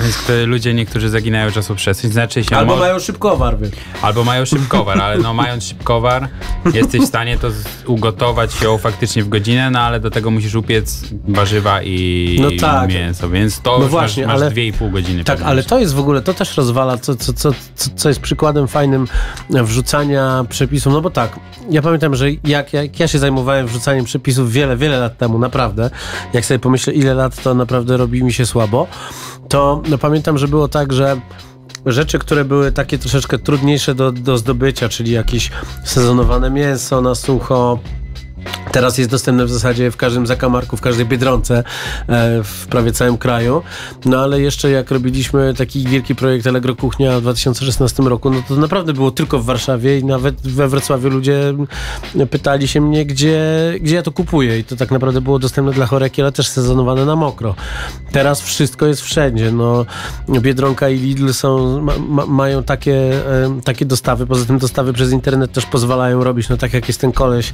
Więc ludzie niektórzy zaginają czasu przestrzeń. Znaczy się Albo mo- mają szybkowar, wiesz. albo mają szybkowar, ale no mając szybkowar jesteś w stanie to ugotować ją faktycznie w godzinę, no ale do tego musisz upiec warzywa i No tak. mięso, więc to No już właśnie, masz, masz ale- dwie i pół godziny. Tak, ale to jest w ogóle, to też rozwala, co, co, co, co, jest przykładem fajnym wrzucania przepisów. No bo tak, ja pamiętam, że jak, jak ja się zajmowałem wrzucaniem przepisów wiele, wiele lat temu, naprawdę, jak sobie pomyślę, ile lat to naprawdę robi mi się słabo, to no, pamiętam, że było tak, że rzeczy, które były takie troszeczkę trudniejsze do, do zdobycia, czyli jakieś sezonowane mięso na sucho, Teraz jest dostępne w zasadzie w każdym zakamarku, w każdej biedronce e, w prawie całym kraju. No ale jeszcze jak robiliśmy taki wielki projekt Allegro Kuchnia w 2016 roku, no to naprawdę było tylko w Warszawie i nawet we Wrocławiu ludzie pytali się mnie, gdzie, gdzie ja to kupuję. I to tak naprawdę było dostępne dla choreki, ale też sezonowane na mokro. Teraz wszystko jest wszędzie. No, Biedronka i Lidl są, ma, ma, mają takie, e, takie dostawy. Poza tym dostawy przez internet też pozwalają robić, no tak jak jest ten koleś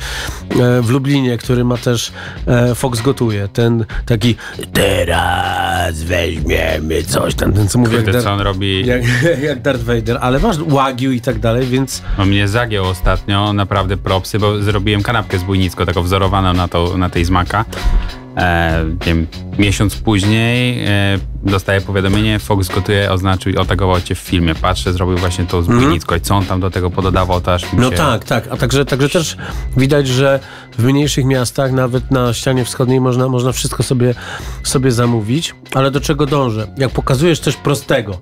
e, w Lublinie, który ma też e, Fox Gotuje. Ten taki teraz weźmiemy coś tam, ten co mówi jak, Kurde, co Dar- on robi? jak, jak Darth Vader, ale masz Wagyu i tak dalej, więc No mnie zagiął ostatnio, naprawdę propsy, bo zrobiłem kanapkę zbójnicką, taką wzorowaną na, to, na tej z Maka. E, wiem, miesiąc później e, dostaję powiadomienie, Fox gotuje, oznaczył, otagował cię w filmie. Patrzę, zrobił właśnie tą zbójnicką i co on tam do tego pododawał, to aż mi Mhm. no się... tak, tak. A także, także też widać, że w mniejszych miastach, nawet na ścianie wschodniej można, można wszystko sobie, sobie zamówić. Ale do czego dążę? Jak pokazujesz coś prostego,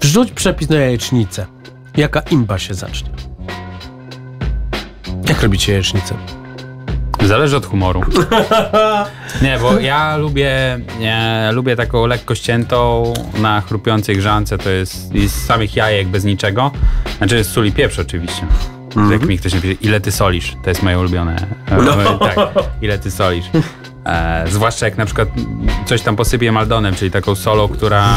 wrzuć przepis na jajecznicę. Jaka imba się zacznie? Jak robicie jajecznicę? Zależy od humoru. Nie, bo ja lubię, nie, lubię taką lekko ściętą na chrupiącej grzance, to jest z samych jajek bez niczego. Znaczy z sól i pieprz oczywiście. Jak mi ktoś napisze, ile ty solisz? To jest moje ulubione. E, Tak, ile ty solisz. E, zwłaszcza jak na przykład coś tam posypię maldonem, czyli taką solą, która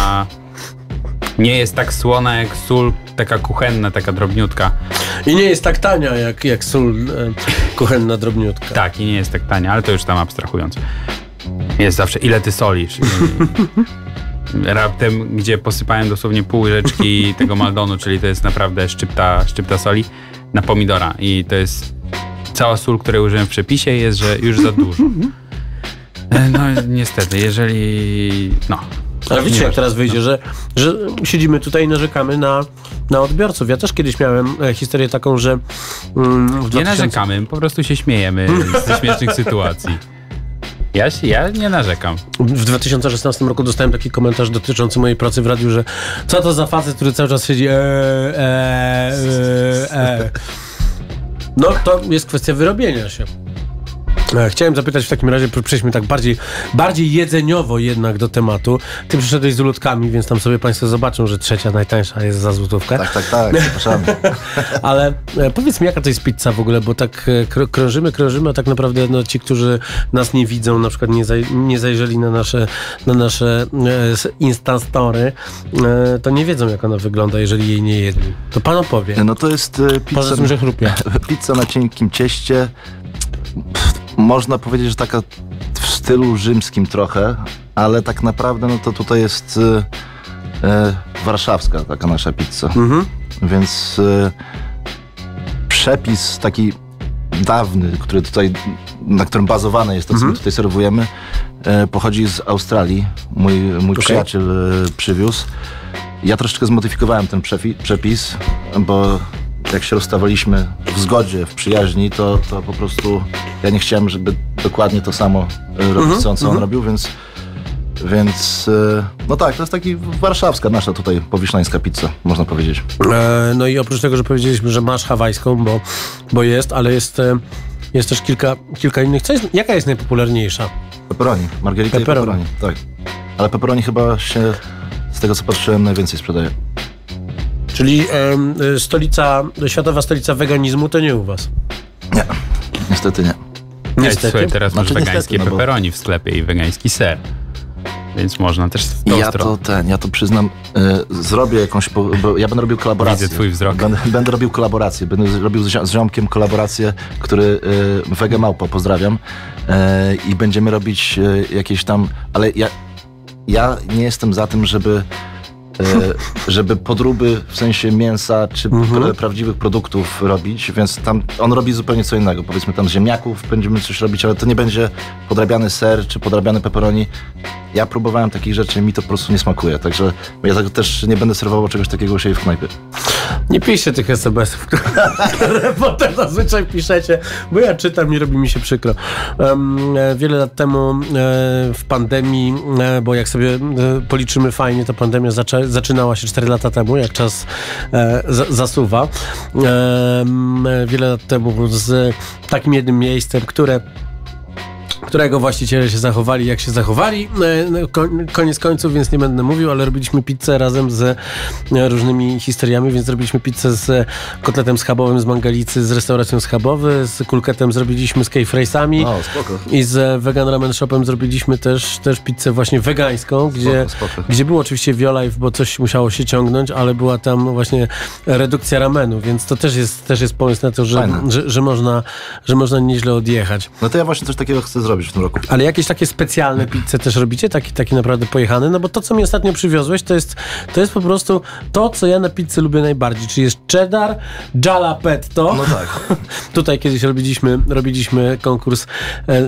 nie jest tak słona jak sól, taka kuchenna, taka drobniutka. I nie jest tak tania jak, jak sól e, kuchenna drobniutka. Tak, i nie jest tak tania, ale to już tam abstrahując. Jest zawsze, ile ty solisz? I raptem, gdzie posypałem dosłownie pół łyżeczki tego maldonu, czyli to jest naprawdę szczypta, szczypta soli, na pomidora. I to jest cała sól, której użyłem w przepisie, jest, że już za dużo. E, No niestety, jeżeli... No. Ale widzicie, jak teraz wyjdzie, że, że siedzimy tutaj i narzekamy na, na odbiorców. Ja też kiedyś miałem e, historię taką, że mm, Nie 2000 narzekamy, po prostu się śmiejemy ze śmiesznych sytuacji. Ja, się, ja nie narzekam. W 2016 roku dostałem taki komentarz dotyczący mojej pracy w radiu, że co to za facet, który cały czas siedzi eee, eee, eee. No, to jest kwestia wyrobienia się. E, Chciałem zapytać w takim razie, pr- przejdźmy tak bardziej, bardziej jedzeniowo jednak do tematu. Ty przyszedłeś z ulotkami, więc tam sobie Państwo zobaczą, że trzecia najtańsza jest za złotówkę. Tak, tak, tak, zapraszamy. Ale e, powiedz mi, jaka to jest pizza w ogóle, bo tak e, krą- krążymy, krążymy, a tak naprawdę no, ci, którzy nas nie widzą, na przykład nie, zaj- nie zajrzeli na nasze, na nasze Instastory, to nie wiedzą, jak ona wygląda, jeżeli jej nie jedli. To pan opowie. No to jest pizza, Poza tym, że pizza na cienkim cieście. Można powiedzieć, że taka w stylu rzymskim trochę, ale tak naprawdę no to tutaj jest e, e, warszawska taka nasza pizza. Mhm. Więc e, przepis taki dawny, który tutaj, na którym bazowane jest to, co Mhm. my tutaj serwujemy, e, pochodzi z Australii. Mój, mój przyjaciel przywiózł. Ja troszeczkę zmodyfikowałem ten przepis, bo jak się rozstawaliśmy w zgodzie, w przyjaźni, to, to po prostu ja nie chciałem, żeby dokładnie to samo e, robić, co, on- co on robił, więc więc e, no tak, to jest taki warszawska nasza tutaj powiślańska pizza, można powiedzieć. E, no i oprócz tego, że powiedzieliśmy, że masz hawajską, bo, bo jest, ale jest, e, jest też kilka, kilka innych. Co jest, jaka jest najpopularniejsza? Pepperoni, margarita Pepperoni. i pepperoni, tak. Ale pepperoni chyba się, z tego co patrzyłem, najwięcej sprzedaje. Czyli e, stolica, światowa stolica weganizmu to nie u was. Nie, niestety nie. Niestety. Słuchaj, teraz Znaczy masz niestety, wegańskie no bo- pepperoni w sklepie i wegański ser. Więc można też w tą Ja stronę. to ten, ja to przyznam, y, zrobię jakąś, bo ja będę robił kolaborację. Widzę twój wzrok. Będę, będę robił kolaborację, będę robił z, z ziomkiem kolaborację, który, y, Wege Małpa, pozdrawiam, y, i będziemy robić y, jakieś tam, ale ja, ja nie jestem za tym, żeby y, żeby podróby w sensie mięsa czy pra, prawdziwych produktów robić, więc tam on robi zupełnie co innego. Powiedzmy tam z ziemniaków będziemy coś robić, ale to nie będzie podrabiany ser czy podrabiany pepperoni. Ja próbowałem takich rzeczy, mi to po prostu nie smakuje, także ja tego też nie będę serwował czegoś takiego u siebie w knajpie. Nie piszcie tych SMS-ów, które potem zazwyczaj piszecie, bo ja czytam i robi mi się przykro. E, wiele lat temu e, w pandemii, e, bo jak sobie policzymy fajnie, to pandemia zaczynała się 4 lata temu, jak czas za, zasuwa. Wiele lat temu z takim jednym miejscem, które którego właściciele się zachowali, jak się zachowali. E, no, ko- Koniec końców, więc nie będę mówił, ale robiliśmy pizzę razem z e, różnymi historiami, więc zrobiliśmy pizzę z e, kotletem schabowym z Mangalicy, z restauracją schabowy, z kulketem zrobiliśmy z spoko. I z Vegan Ramen Shopem zrobiliśmy też, też pizzę właśnie wegańską, gdzie, spoko. gdzie było oczywiście Violife, bo coś musiało się ciągnąć, ale była tam właśnie redukcja ramenu, więc to też jest, też jest pomysł na to, że, że, że, można, że można nieźle odjechać. No to ja właśnie coś takiego chcę zrobić w tym roku. Ale jakieś takie specjalne pizze też robicie? Taki, taki naprawdę pojechany? No bo to, co mi ostatnio przywiozłeś, to jest, to jest po prostu to, co ja na pizzy lubię najbardziej, czyli jest cheddar, jalapetto. No tak. Tutaj kiedyś robiliśmy, robiliśmy konkurs e,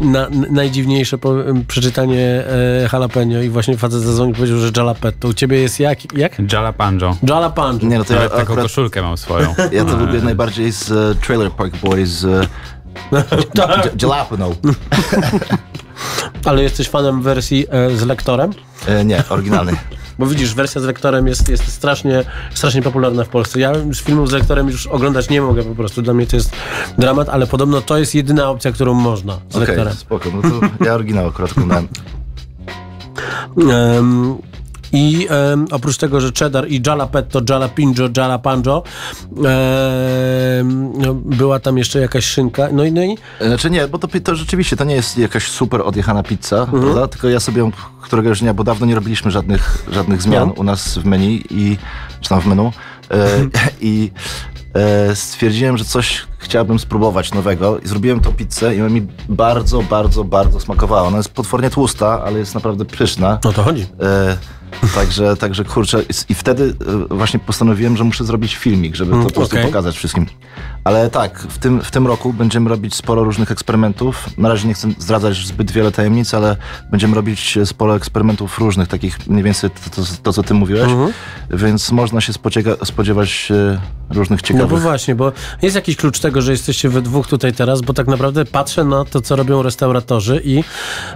na, na najdziwniejsze po, przeczytanie e, jalapeno i właśnie facet zadzwonił i powiedział, że jalapetto. U ciebie jest jak? jak? Jalapano. Jalapano. Nie, no to ja Nawet taką akurat, koszulkę mam swoją. ja to lubię najbardziej z e, Trailer Park Boys Jalapeno. Ale jesteś fanem wersji e, z lektorem? E, nie, oryginalny. Bo widzisz, wersja z lektorem jest, jest strasznie, strasznie popularna w Polsce. Ja już filmów z lektorem już oglądać nie mogę po prostu. Dla mnie to jest dramat, ale podobno to jest jedyna opcja, którą można z Okej, lektorem. spoko. No to ja oryginał akurat oglądałem. Em, I em, oprócz tego, że cheddar i jalapetto, jalapinjo, jalapanjo, em, no, była tam jeszcze jakaś szynka. No i, no i Znaczy nie, bo to, to rzeczywiście to nie jest jakaś super odjechana pizza, Mhm. prawda? Tylko ja sobie któregoś dnia, bo dawno nie robiliśmy żadnych, żadnych zmian No. u nas w menu i czy tam w menu e, Mhm. i e, stwierdziłem, że coś chciałbym spróbować nowego i zrobiłem tą pizzę i ona mi bardzo, bardzo, bardzo smakowała. Ona jest potwornie tłusta, ale jest naprawdę pyszna. o to chodzi. E, także, także kurczę, i- wtedy e, właśnie postanowiłem, że muszę zrobić filmik, żeby to po prostu okej. pokazać wszystkim. Ale tak, w tym, w tym roku będziemy robić sporo różnych eksperymentów. Na razie nie chcę zdradzać zbyt wiele tajemnic, ale będziemy robić sporo eksperymentów różnych, takich mniej więcej to, to, to co ty mówiłeś, Mhm. więc można się spodziewać e, różnych No ciekawych... bo właśnie, bo jest jakiś klucz tego, że jesteście we dwóch tutaj teraz, bo tak naprawdę patrzę na to, co robią restauratorzy i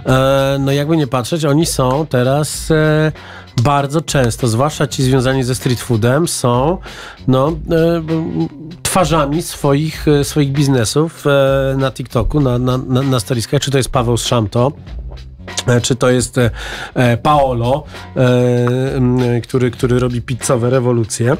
e, no jakby nie patrzeć, oni są teraz e, bardzo często, zwłaszcza ci związani ze street foodem, są no, e, twarzami swoich, e, swoich biznesów e, na TikToku, na, na, na, na storiskach, czy to jest Paweł Szamto, Czy to jest Paolo, który, który robi pizzowe rewolucje?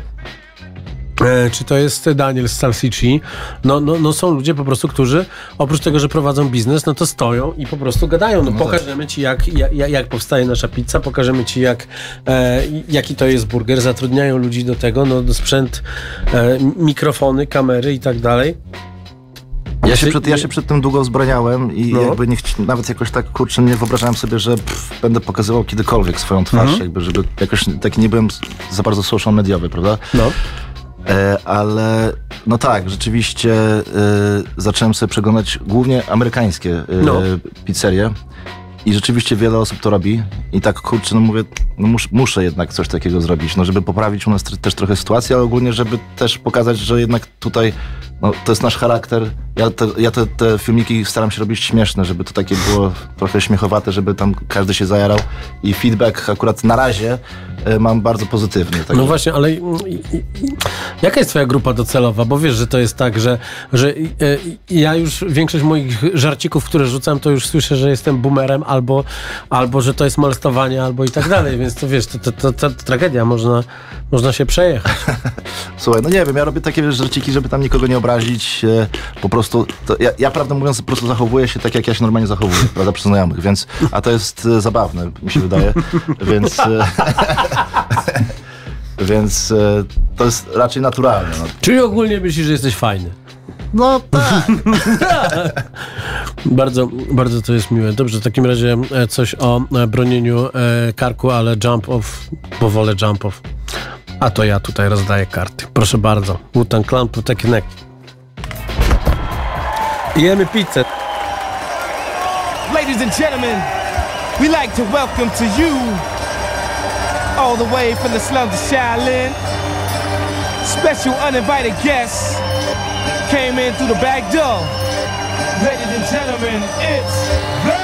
E, Czy to jest Daniel z Salsici? No, no, no są ludzie po prostu, którzy oprócz tego, że prowadzą biznes, no to stoją i po prostu gadają. No, pokażemy ci, jak, jak, jak powstaje nasza pizza, pokażemy ci, jak, e, jaki to jest burger. Zatrudniają ludzi do tego, no sprzęt, e, mikrofony, kamery i tak dalej. Ja się, przed, ja się przed tym długo wzbraniałem i No. jakby nie nawet jakoś tak kurczę nie wyobrażałem sobie, że pff, będę pokazywał kiedykolwiek swoją twarz, Mhm. jakby żeby jakoś taki nie byłem za bardzo social mediowy, prawda? No. E, ale no tak, rzeczywiście e, zacząłem sobie przeglądać głównie amerykańskie e, No. pizzerie i rzeczywiście wiele osób to robi i tak kurczę, no mówię, no mus, muszę jednak coś takiego zrobić, no żeby poprawić u nas też trochę sytuację, ale ogólnie, żeby też pokazać, że jednak tutaj no, to jest nasz charakter. Ja, te, ja te, te filmiki staram się robić śmieszne, żeby to takie było trochę śmiechowate, żeby tam każdy się zajarał i feedback akurat na razie mam bardzo pozytywny. Także... No właśnie, ale jaka jest twoja grupa docelowa? Bo wiesz, że to jest tak, że, że e, ja już większość moich żarcików, które rzucam, to już słyszę, że jestem boomerem albo, albo że to jest molestowanie, albo i tak dalej, więc to wiesz, to, to, to, to tragedia, można, można się przejechać. Słuchaj, no nie wiem, ja robię takie żarciki, żeby tam nikogo nie obrazić. E, po prostu, ja, ja prawdę mówiąc, po prostu zachowuję się tak, jak ja się normalnie zachowuję, prawda, przy znajomych, więc, a to jest e, zabawne, mi się wydaje, więc, e, więc e, to jest raczej naturalne. No, Czyli ogólnie myślisz, że jesteś fajny. no tak. Bardzo, bardzo to jest miłe. Dobrze, w takim razie e, coś o e, bronieniu e, karku, ale jump off, bo wolę jump off. A to ja tutaj rozdaję karty. Proszę bardzo. Wu-Tang Clan, Protect Neck. Jemy pizzę. Ladies and gentlemen, we like to welcome to you, all the way from the slums of Shaolin, special uninvited guests came in through the back door. Ladies and gentlemen, it's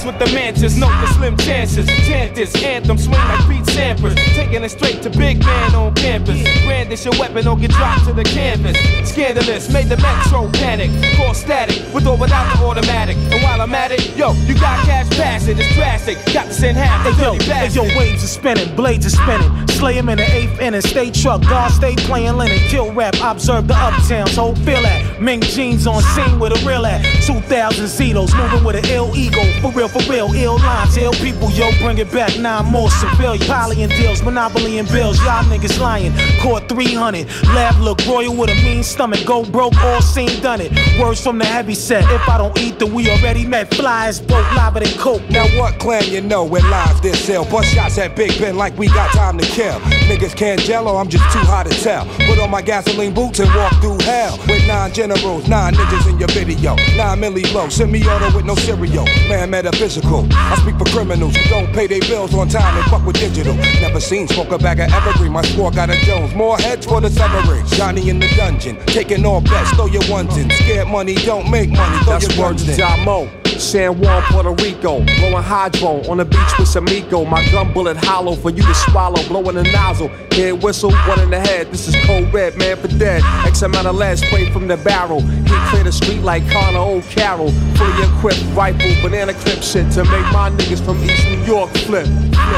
dance with the mantis, note the slim chances. Chant this anthem, swing like Pete Sampras. Taking it straight to big man on campus. Brandish your weapon or get dropped to the canvas. Scandalous, made the metro panic. Call static, with or without the automatic. And while I'm at it, yo, you got cash passing, it's drastic. Got to send half the Hey yo, dirty yo, waves are spinning, blades are spinning. Slay him in the eighth inning, stay truck, guard stay playing linen. Kill rap, observe the uptown, so feel that. Ming jeans on scene with a real at. 2000 Zetos, moving with an ill ego. For real, for real, ill lines, ill people, yo, bring it back. Nine more civilian. Poly and deals, monopoly and bills, y'all niggas lying. Caught 300, lab look royal with a mean stomach. Go broke, all seen, done it. Words from the heavy set. If I don't eat, then we already met. Flies, broke, lava than coke. Now what clan you know when lives this sell? Bust shots at Big Ben like we got time to kill. Niggas can't jello, I'm just too hot to tell. Put on my gasoline boots and walk through hell. With nine generals, nine niggas in your video. Nine milli low, semi-auto with no cereal. Man, metaphysical. I speak for criminals who don't pay their bills on time and fuck with digital. Never seen smoke a bag of evergreen. My squad got a Jones. More heads for the severing. Johnny in the dungeon, taking all bets. Throw your ones in. Scared money don't make money. Throw That's your ones to in. Damo. San Juan, Puerto Rico. Blowing hydro on the beach with Amigo. My gun bullet hollow for you to swallow. Blowing a nozzle. Head whistle, one in the head. This is cold red, man for dead. X amount of lead sprayed from the barrel. He clear the street like Connor O'Carroll. Fully equipped rifle, banana clip shit to make my niggas from East New York flip.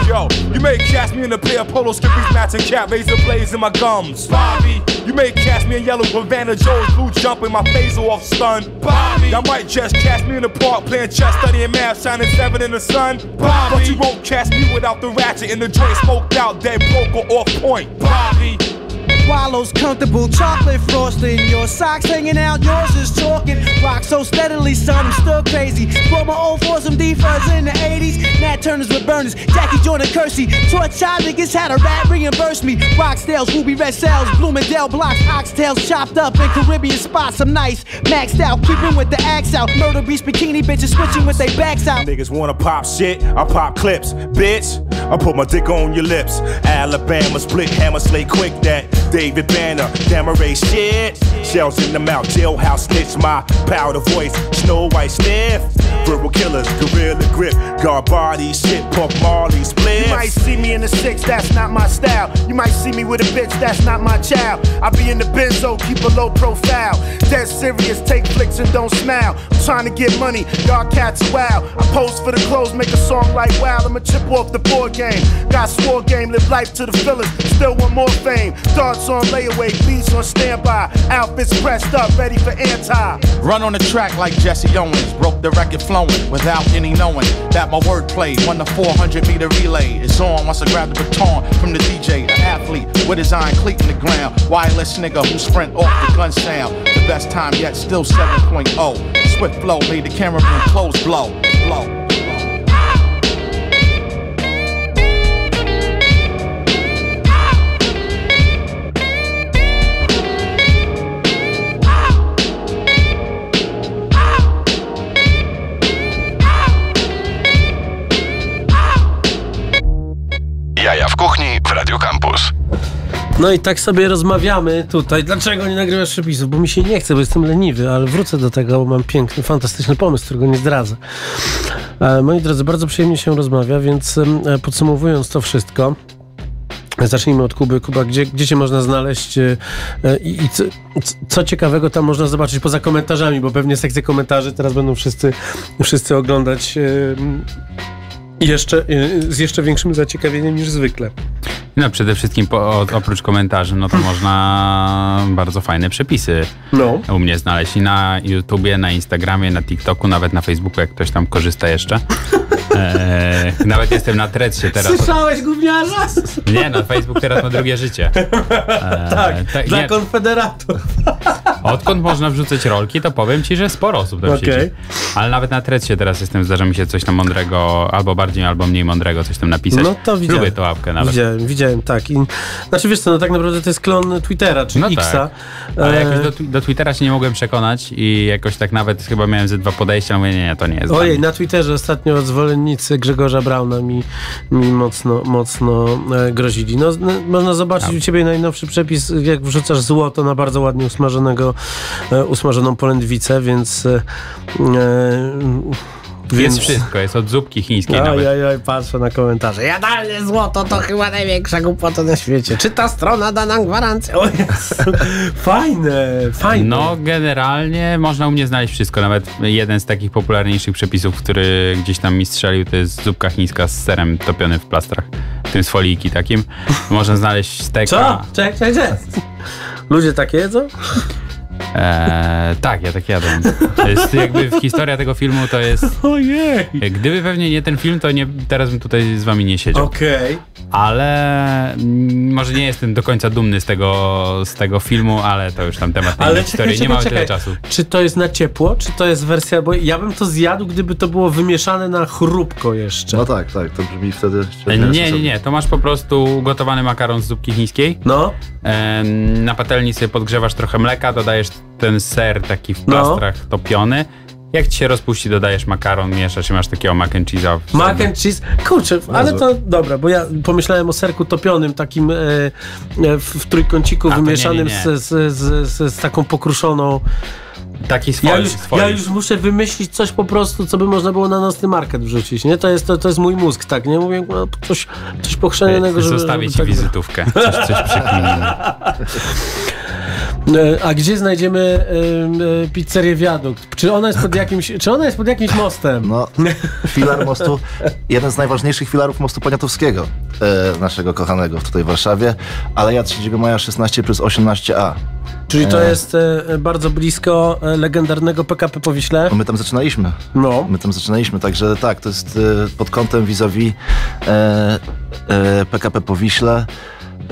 Yo, you may catch me in a pair of polo skippies, matching cap, razor blades in my gums. Bobby, you may catch me in yellow Havana Joe's blue jumping my phaser off stun. Bobby, y'all might just catch me in the park playing chess, studying math, shining seven in the sun. Bobby, but you won't catch me without the ratchet and the joint, smoked out, dead broke or off point. Bobby. Wallows comfortable, chocolate frosting. Your socks hanging out, yours is talking. Rock so steadily, son, I'm still crazy. Brought my old for some D-Fuzz in the 80s. Nat Turners with burners, Jackie Jordan Kersey. Taught child niggas how to rap, reimburse me. Rockstales, Ruby Red Cells, Bloomingdale blocks, oxtails chopped up in Caribbean spots. I'm nice, maxed out, keeping with the axe out. Murder beast bikini bitches switching with their backs out. Niggas wanna pop shit, I pop clips. Bitch, I put my dick on your lips. Alabama split hammer slay quick that. David Banner, Damaray shit. Shells in the mouth, jailhouse snitch, my powder voice, Snow White sniff. Verbal killers, gorilla grip, guard body, shit, Pop Marley split. You might see me in the six, that's not my style. You might see me with a bitch, that's not my child. I be in the benzo, keep a low profile. Dead serious, take flicks and don't smile. I'm trying to get money, y'all cats wild. I pose for the clothes, make a song like wow. I'ma chip off the board game. Got swore game, live life to the fillers. Still want more fame. On layaway, beats on standby. Outfits pressed up, ready for anti. Run on the track like Jesse Owens, broke the record flowing without any knowing that my wordplay won the 400 meter relay. It's on once I grab the baton from the DJ, an athlete with his iron cleat in the ground. Wireless nigga who sprint off the gun sound. The best time yet, still 7.0. Swift flow made the cameraman close blow, No i tak sobie rozmawiamy tutaj. Dlaczego nie nagrywasz przepisów? Bo mi się nie chce, bo jestem leniwy, ale wrócę do tego, bo mam piękny, fantastyczny pomysł, którego nie zdradzę. E, Moi drodzy, bardzo przyjemnie się rozmawia, więc e, podsumowując to wszystko, Zacznijmy od Kuby. Kuba, gdzie, gdzie cię można znaleźć e, i, i co, co ciekawego tam można zobaczyć poza komentarzami, bo pewnie sekcje komentarzy teraz będą wszyscy, wszyscy oglądać jeszcze, e, z jeszcze większym zaciekawieniem niż zwykle. No przede wszystkim po, o- oprócz komentarzy, no to można bardzo fajne przepisy No. u mnie znaleźć i na YouTubie, na Instagramie, na TikToku, nawet na Facebooku, jak ktoś tam korzysta jeszcze. Eee, nawet jestem na Threadsie teraz. Słyszałeś, gówniarza? Nie, no Facebook teraz ma drugie życie. Eee, tak, dla nie, konfederatów. Odkąd można wrzucać rolki, to powiem ci, że sporo osób tam Okej. siedzi. Ale nawet na Threadsie teraz jestem, zdarza mi się coś tam mądrego, albo bardziej, albo mniej mądrego coś tam napisać. No to widziałem. Lubię tą łapkę nawet. Widziałem, widziałem, tak. I, znaczy wiesz co, no tak naprawdę to jest klon Twittera, czy No Xa. tak. Ale E, jakoś do, twi- do Twittera się nie mogłem przekonać i jakoś tak nawet chyba miałem ze dwa podejścia, mówię, nie, nie, to nie jest Ojej, na Twitterze ostatnio zwolennicy Grzegorza Brauna mi, mi mocno, mocno e, grozili. No, no, można zobaczyć u ciebie najnowszy przepis, jak wrzucasz złoto na bardzo ładnie usmażonego, e, usmażoną polędwicę, więc e, e, Jest wszystko, jest od zupki chińskiej Oj, nawet. oj, oj, patrzę na komentarze. Jadalne złoto to chyba największa głupota na świecie. Czy ta strona da nam gwarancję? O Jezu. Fajne, fajne. No, generalnie można u mnie znaleźć wszystko. Nawet jeden z takich popularniejszych przepisów, który gdzieś tam mi strzelił, to jest zupka chińska z serem topiony w plastrach. W tym z foliki takim. Można znaleźć steka. Co? Czekaj, czekaj, czekaj. Ludzie tak jedzą? Eee, tak, ja tak jadłem. To jest jakby historia tego filmu to jest... Ojej. Gdyby pewnie nie ten film, to nie, teraz bym tutaj z wami nie siedział. Okej. Ale mm, może nie jestem do końca dumny z tego, z tego filmu, ale to już tam temat Ale innej historii. czekaj, Nie mamy czekaj, tyle czasu. Czy to jest na ciepło, czy to jest wersja, bo ja bym to zjadł, gdyby to było wymieszane na chrupko jeszcze. No tak, tak, to brzmi wtedy... Nie, nie, nie. To masz po prostu ugotowany makaron z zupki chińskiej. No. Na patelni sobie podgrzewasz trochę mleka, dodajesz ten ser taki w No. plastrach topiony. Jak ci się rozpuści, dodajesz makaron, mieszasz i masz takiego mac and cheese'a. Mac and cheese. Kurczę, ale to dobra, bo ja pomyślałem o serku topionym, takim e, e, w, w trójkąciku A, to nie, wymieszanym nie, nie. Z, z, z, z, taką pokruszoną. Taki z Ja już, folii. ja już muszę wymyślić coś po prostu, co by można było na nocny market wrzucić, nie? To jest, to, to jest mój mózg, tak, nie? Mówię, no, coś, coś pochrzanionego, żeby... Zostawię żeby ci tak- wizytówkę. Coś, coś przekminimy. E, A gdzie znajdziemy e, e, pizzerię Wiadukt? Czy ona jest pod jakimś, czy ona jest pod jakimś mostem? No, filar mostu, jeden z najważniejszych filarów mostu poniatowskiego, e, naszego kochanego tutaj w Warszawie, Aleja 3 Maja 16 plus 18a. Czyli to jest bardzo blisko legendarnego PKP po Wiśle? No my tam zaczynaliśmy. No. My tam zaczynaliśmy, także tak, to jest pod kątem vis-a-vis e, PKP po Wiśle. E,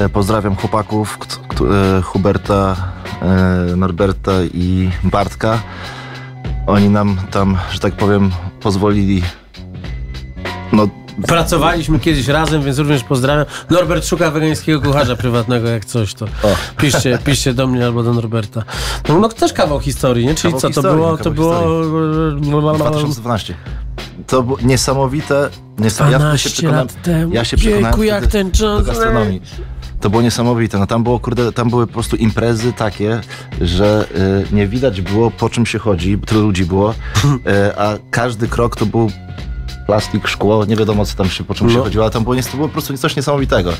pozdrawiam chłopaków, e, Huberta, e, Norberta i Bartka. Oni nam tam, że tak powiem, pozwolili no, Pracowaliśmy kiedyś razem, więc również pozdrawiam. Norbert szuka wegańskiego kucharza prywatnego, jak coś to. Piszcie, piszcie do mnie albo do Norberta. No, no też kawał historii, nie? Czyli Kawał co, to historii, było, to było... 2012. To było niesamowite. Nies- ja wtedy 12 się przekonałem, ja się przekonałem Jejku, jak ten do czas gastronomii. To było niesamowite. No tam było, kurde, tam były po prostu imprezy takie, że y, nie widać było po czym się chodzi, bo tyle ludzi było, y, a każdy krok to był plastik, szkło, nie wiadomo co tam się, po czym się No. chodziło, ale tam było, to było po prostu coś niesamowitego.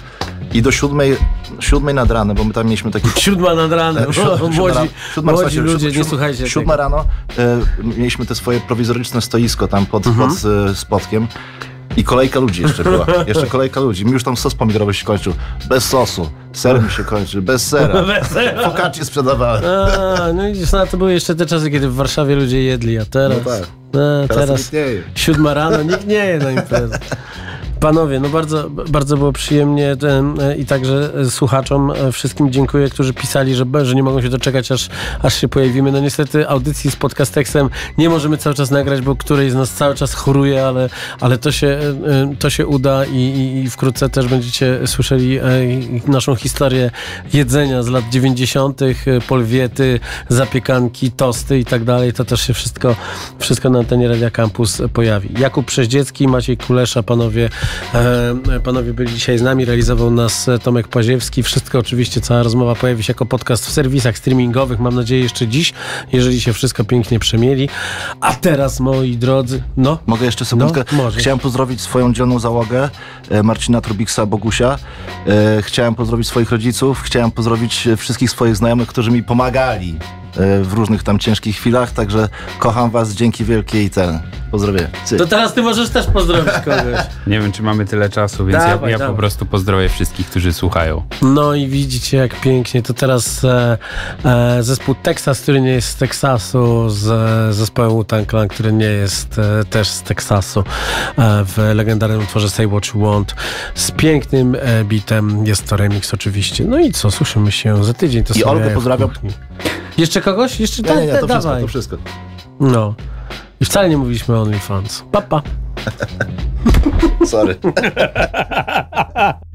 I do siódmej, siódmej nad ranem, bo my tam mieliśmy taki... Siódma nad ranem. E, siódma- siódma młodzi- rano- siódma, młodzi słuchajcie, ludzie, siódma- nie słuchajcie Siódma tego. rano e, mieliśmy te swoje prowizoryczne stoisko tam pod, Mhm. pod e, spotkiem. I kolejka ludzi jeszcze była. Jeszcze kolejka ludzi. Mi już tam sos pomidorowy się kończył. Bez sosu. Ser mi się kończy. Bez sera. Bez sera. Focacci sprzedawałem. A, no widzisz, no, to były jeszcze te czasy, kiedy w Warszawie ludzie jedli, a teraz... No tak. No, Teraz teraz siódma rano, nikt nie je na imprezę. Panowie, no bardzo, bardzo było przyjemnie e, i także e, słuchaczom e, wszystkim dziękuję, którzy pisali, że, że nie mogą się doczekać, aż, aż się pojawimy. No niestety audycji z podcastekstem nie możemy cały czas nagrać, bo któryś z nas cały czas choruje, ale, ale to, się, to się uda i, i, wkrótce też będziecie słyszeli naszą historię jedzenia z lat 90., e, polwiety, zapiekanki, tosty i tak dalej. To też się wszystko, wszystko na antenie Radia Campus pojawi. Jakub Przeździecki, Maciej Kulesza, panowie, panowie byli dzisiaj z nami, realizował nas e, Tomek Paziewski. Wszystko oczywiście, cała rozmowa pojawi się jako podcast w serwisach streamingowych, mam nadzieję jeszcze dziś, jeżeli się wszystko pięknie przemieli. A teraz, moi drodzy, no. Mogę jeszcze sekundkę? No, możesz. Chciałem pozdrowić swoją dzielną załogę, e, Marcina Trubiksa, Bogusia. E, Chciałem pozdrowić swoich rodziców, chciałem pozdrowić e, wszystkich swoich znajomych, którzy mi pomagali e, w różnych tam ciężkich chwilach, także kocham was, dzięki wielkie i ten. Pozdrowię. Cyk. To teraz ty możesz też pozdrowić kogoś. Nie wiem, czy mamy tyle czasu, więc Dawaj, ja, ja dawaj. po prostu pozdrowię wszystkich, którzy słuchają. No i widzicie jak pięknie. To teraz e, e, zespół Texas, który nie jest z Teksasu, z e, zespołem Wu-Tang Clan, który nie jest e, też z Teksasu, e, w legendarnym utworze Say What You Want. Z pięknym e, bitem. Jest to remix oczywiście. No i co, słyszymy się za tydzień. To I Olgę pozdrawiam. kuchni. Jeszcze kogoś? Jeszcze Nie, nie, nie, to wszystko, dawaj. to wszystko. No. I wcale nie mówiliśmy o OnlyFans. Papa. Pa. Sorry.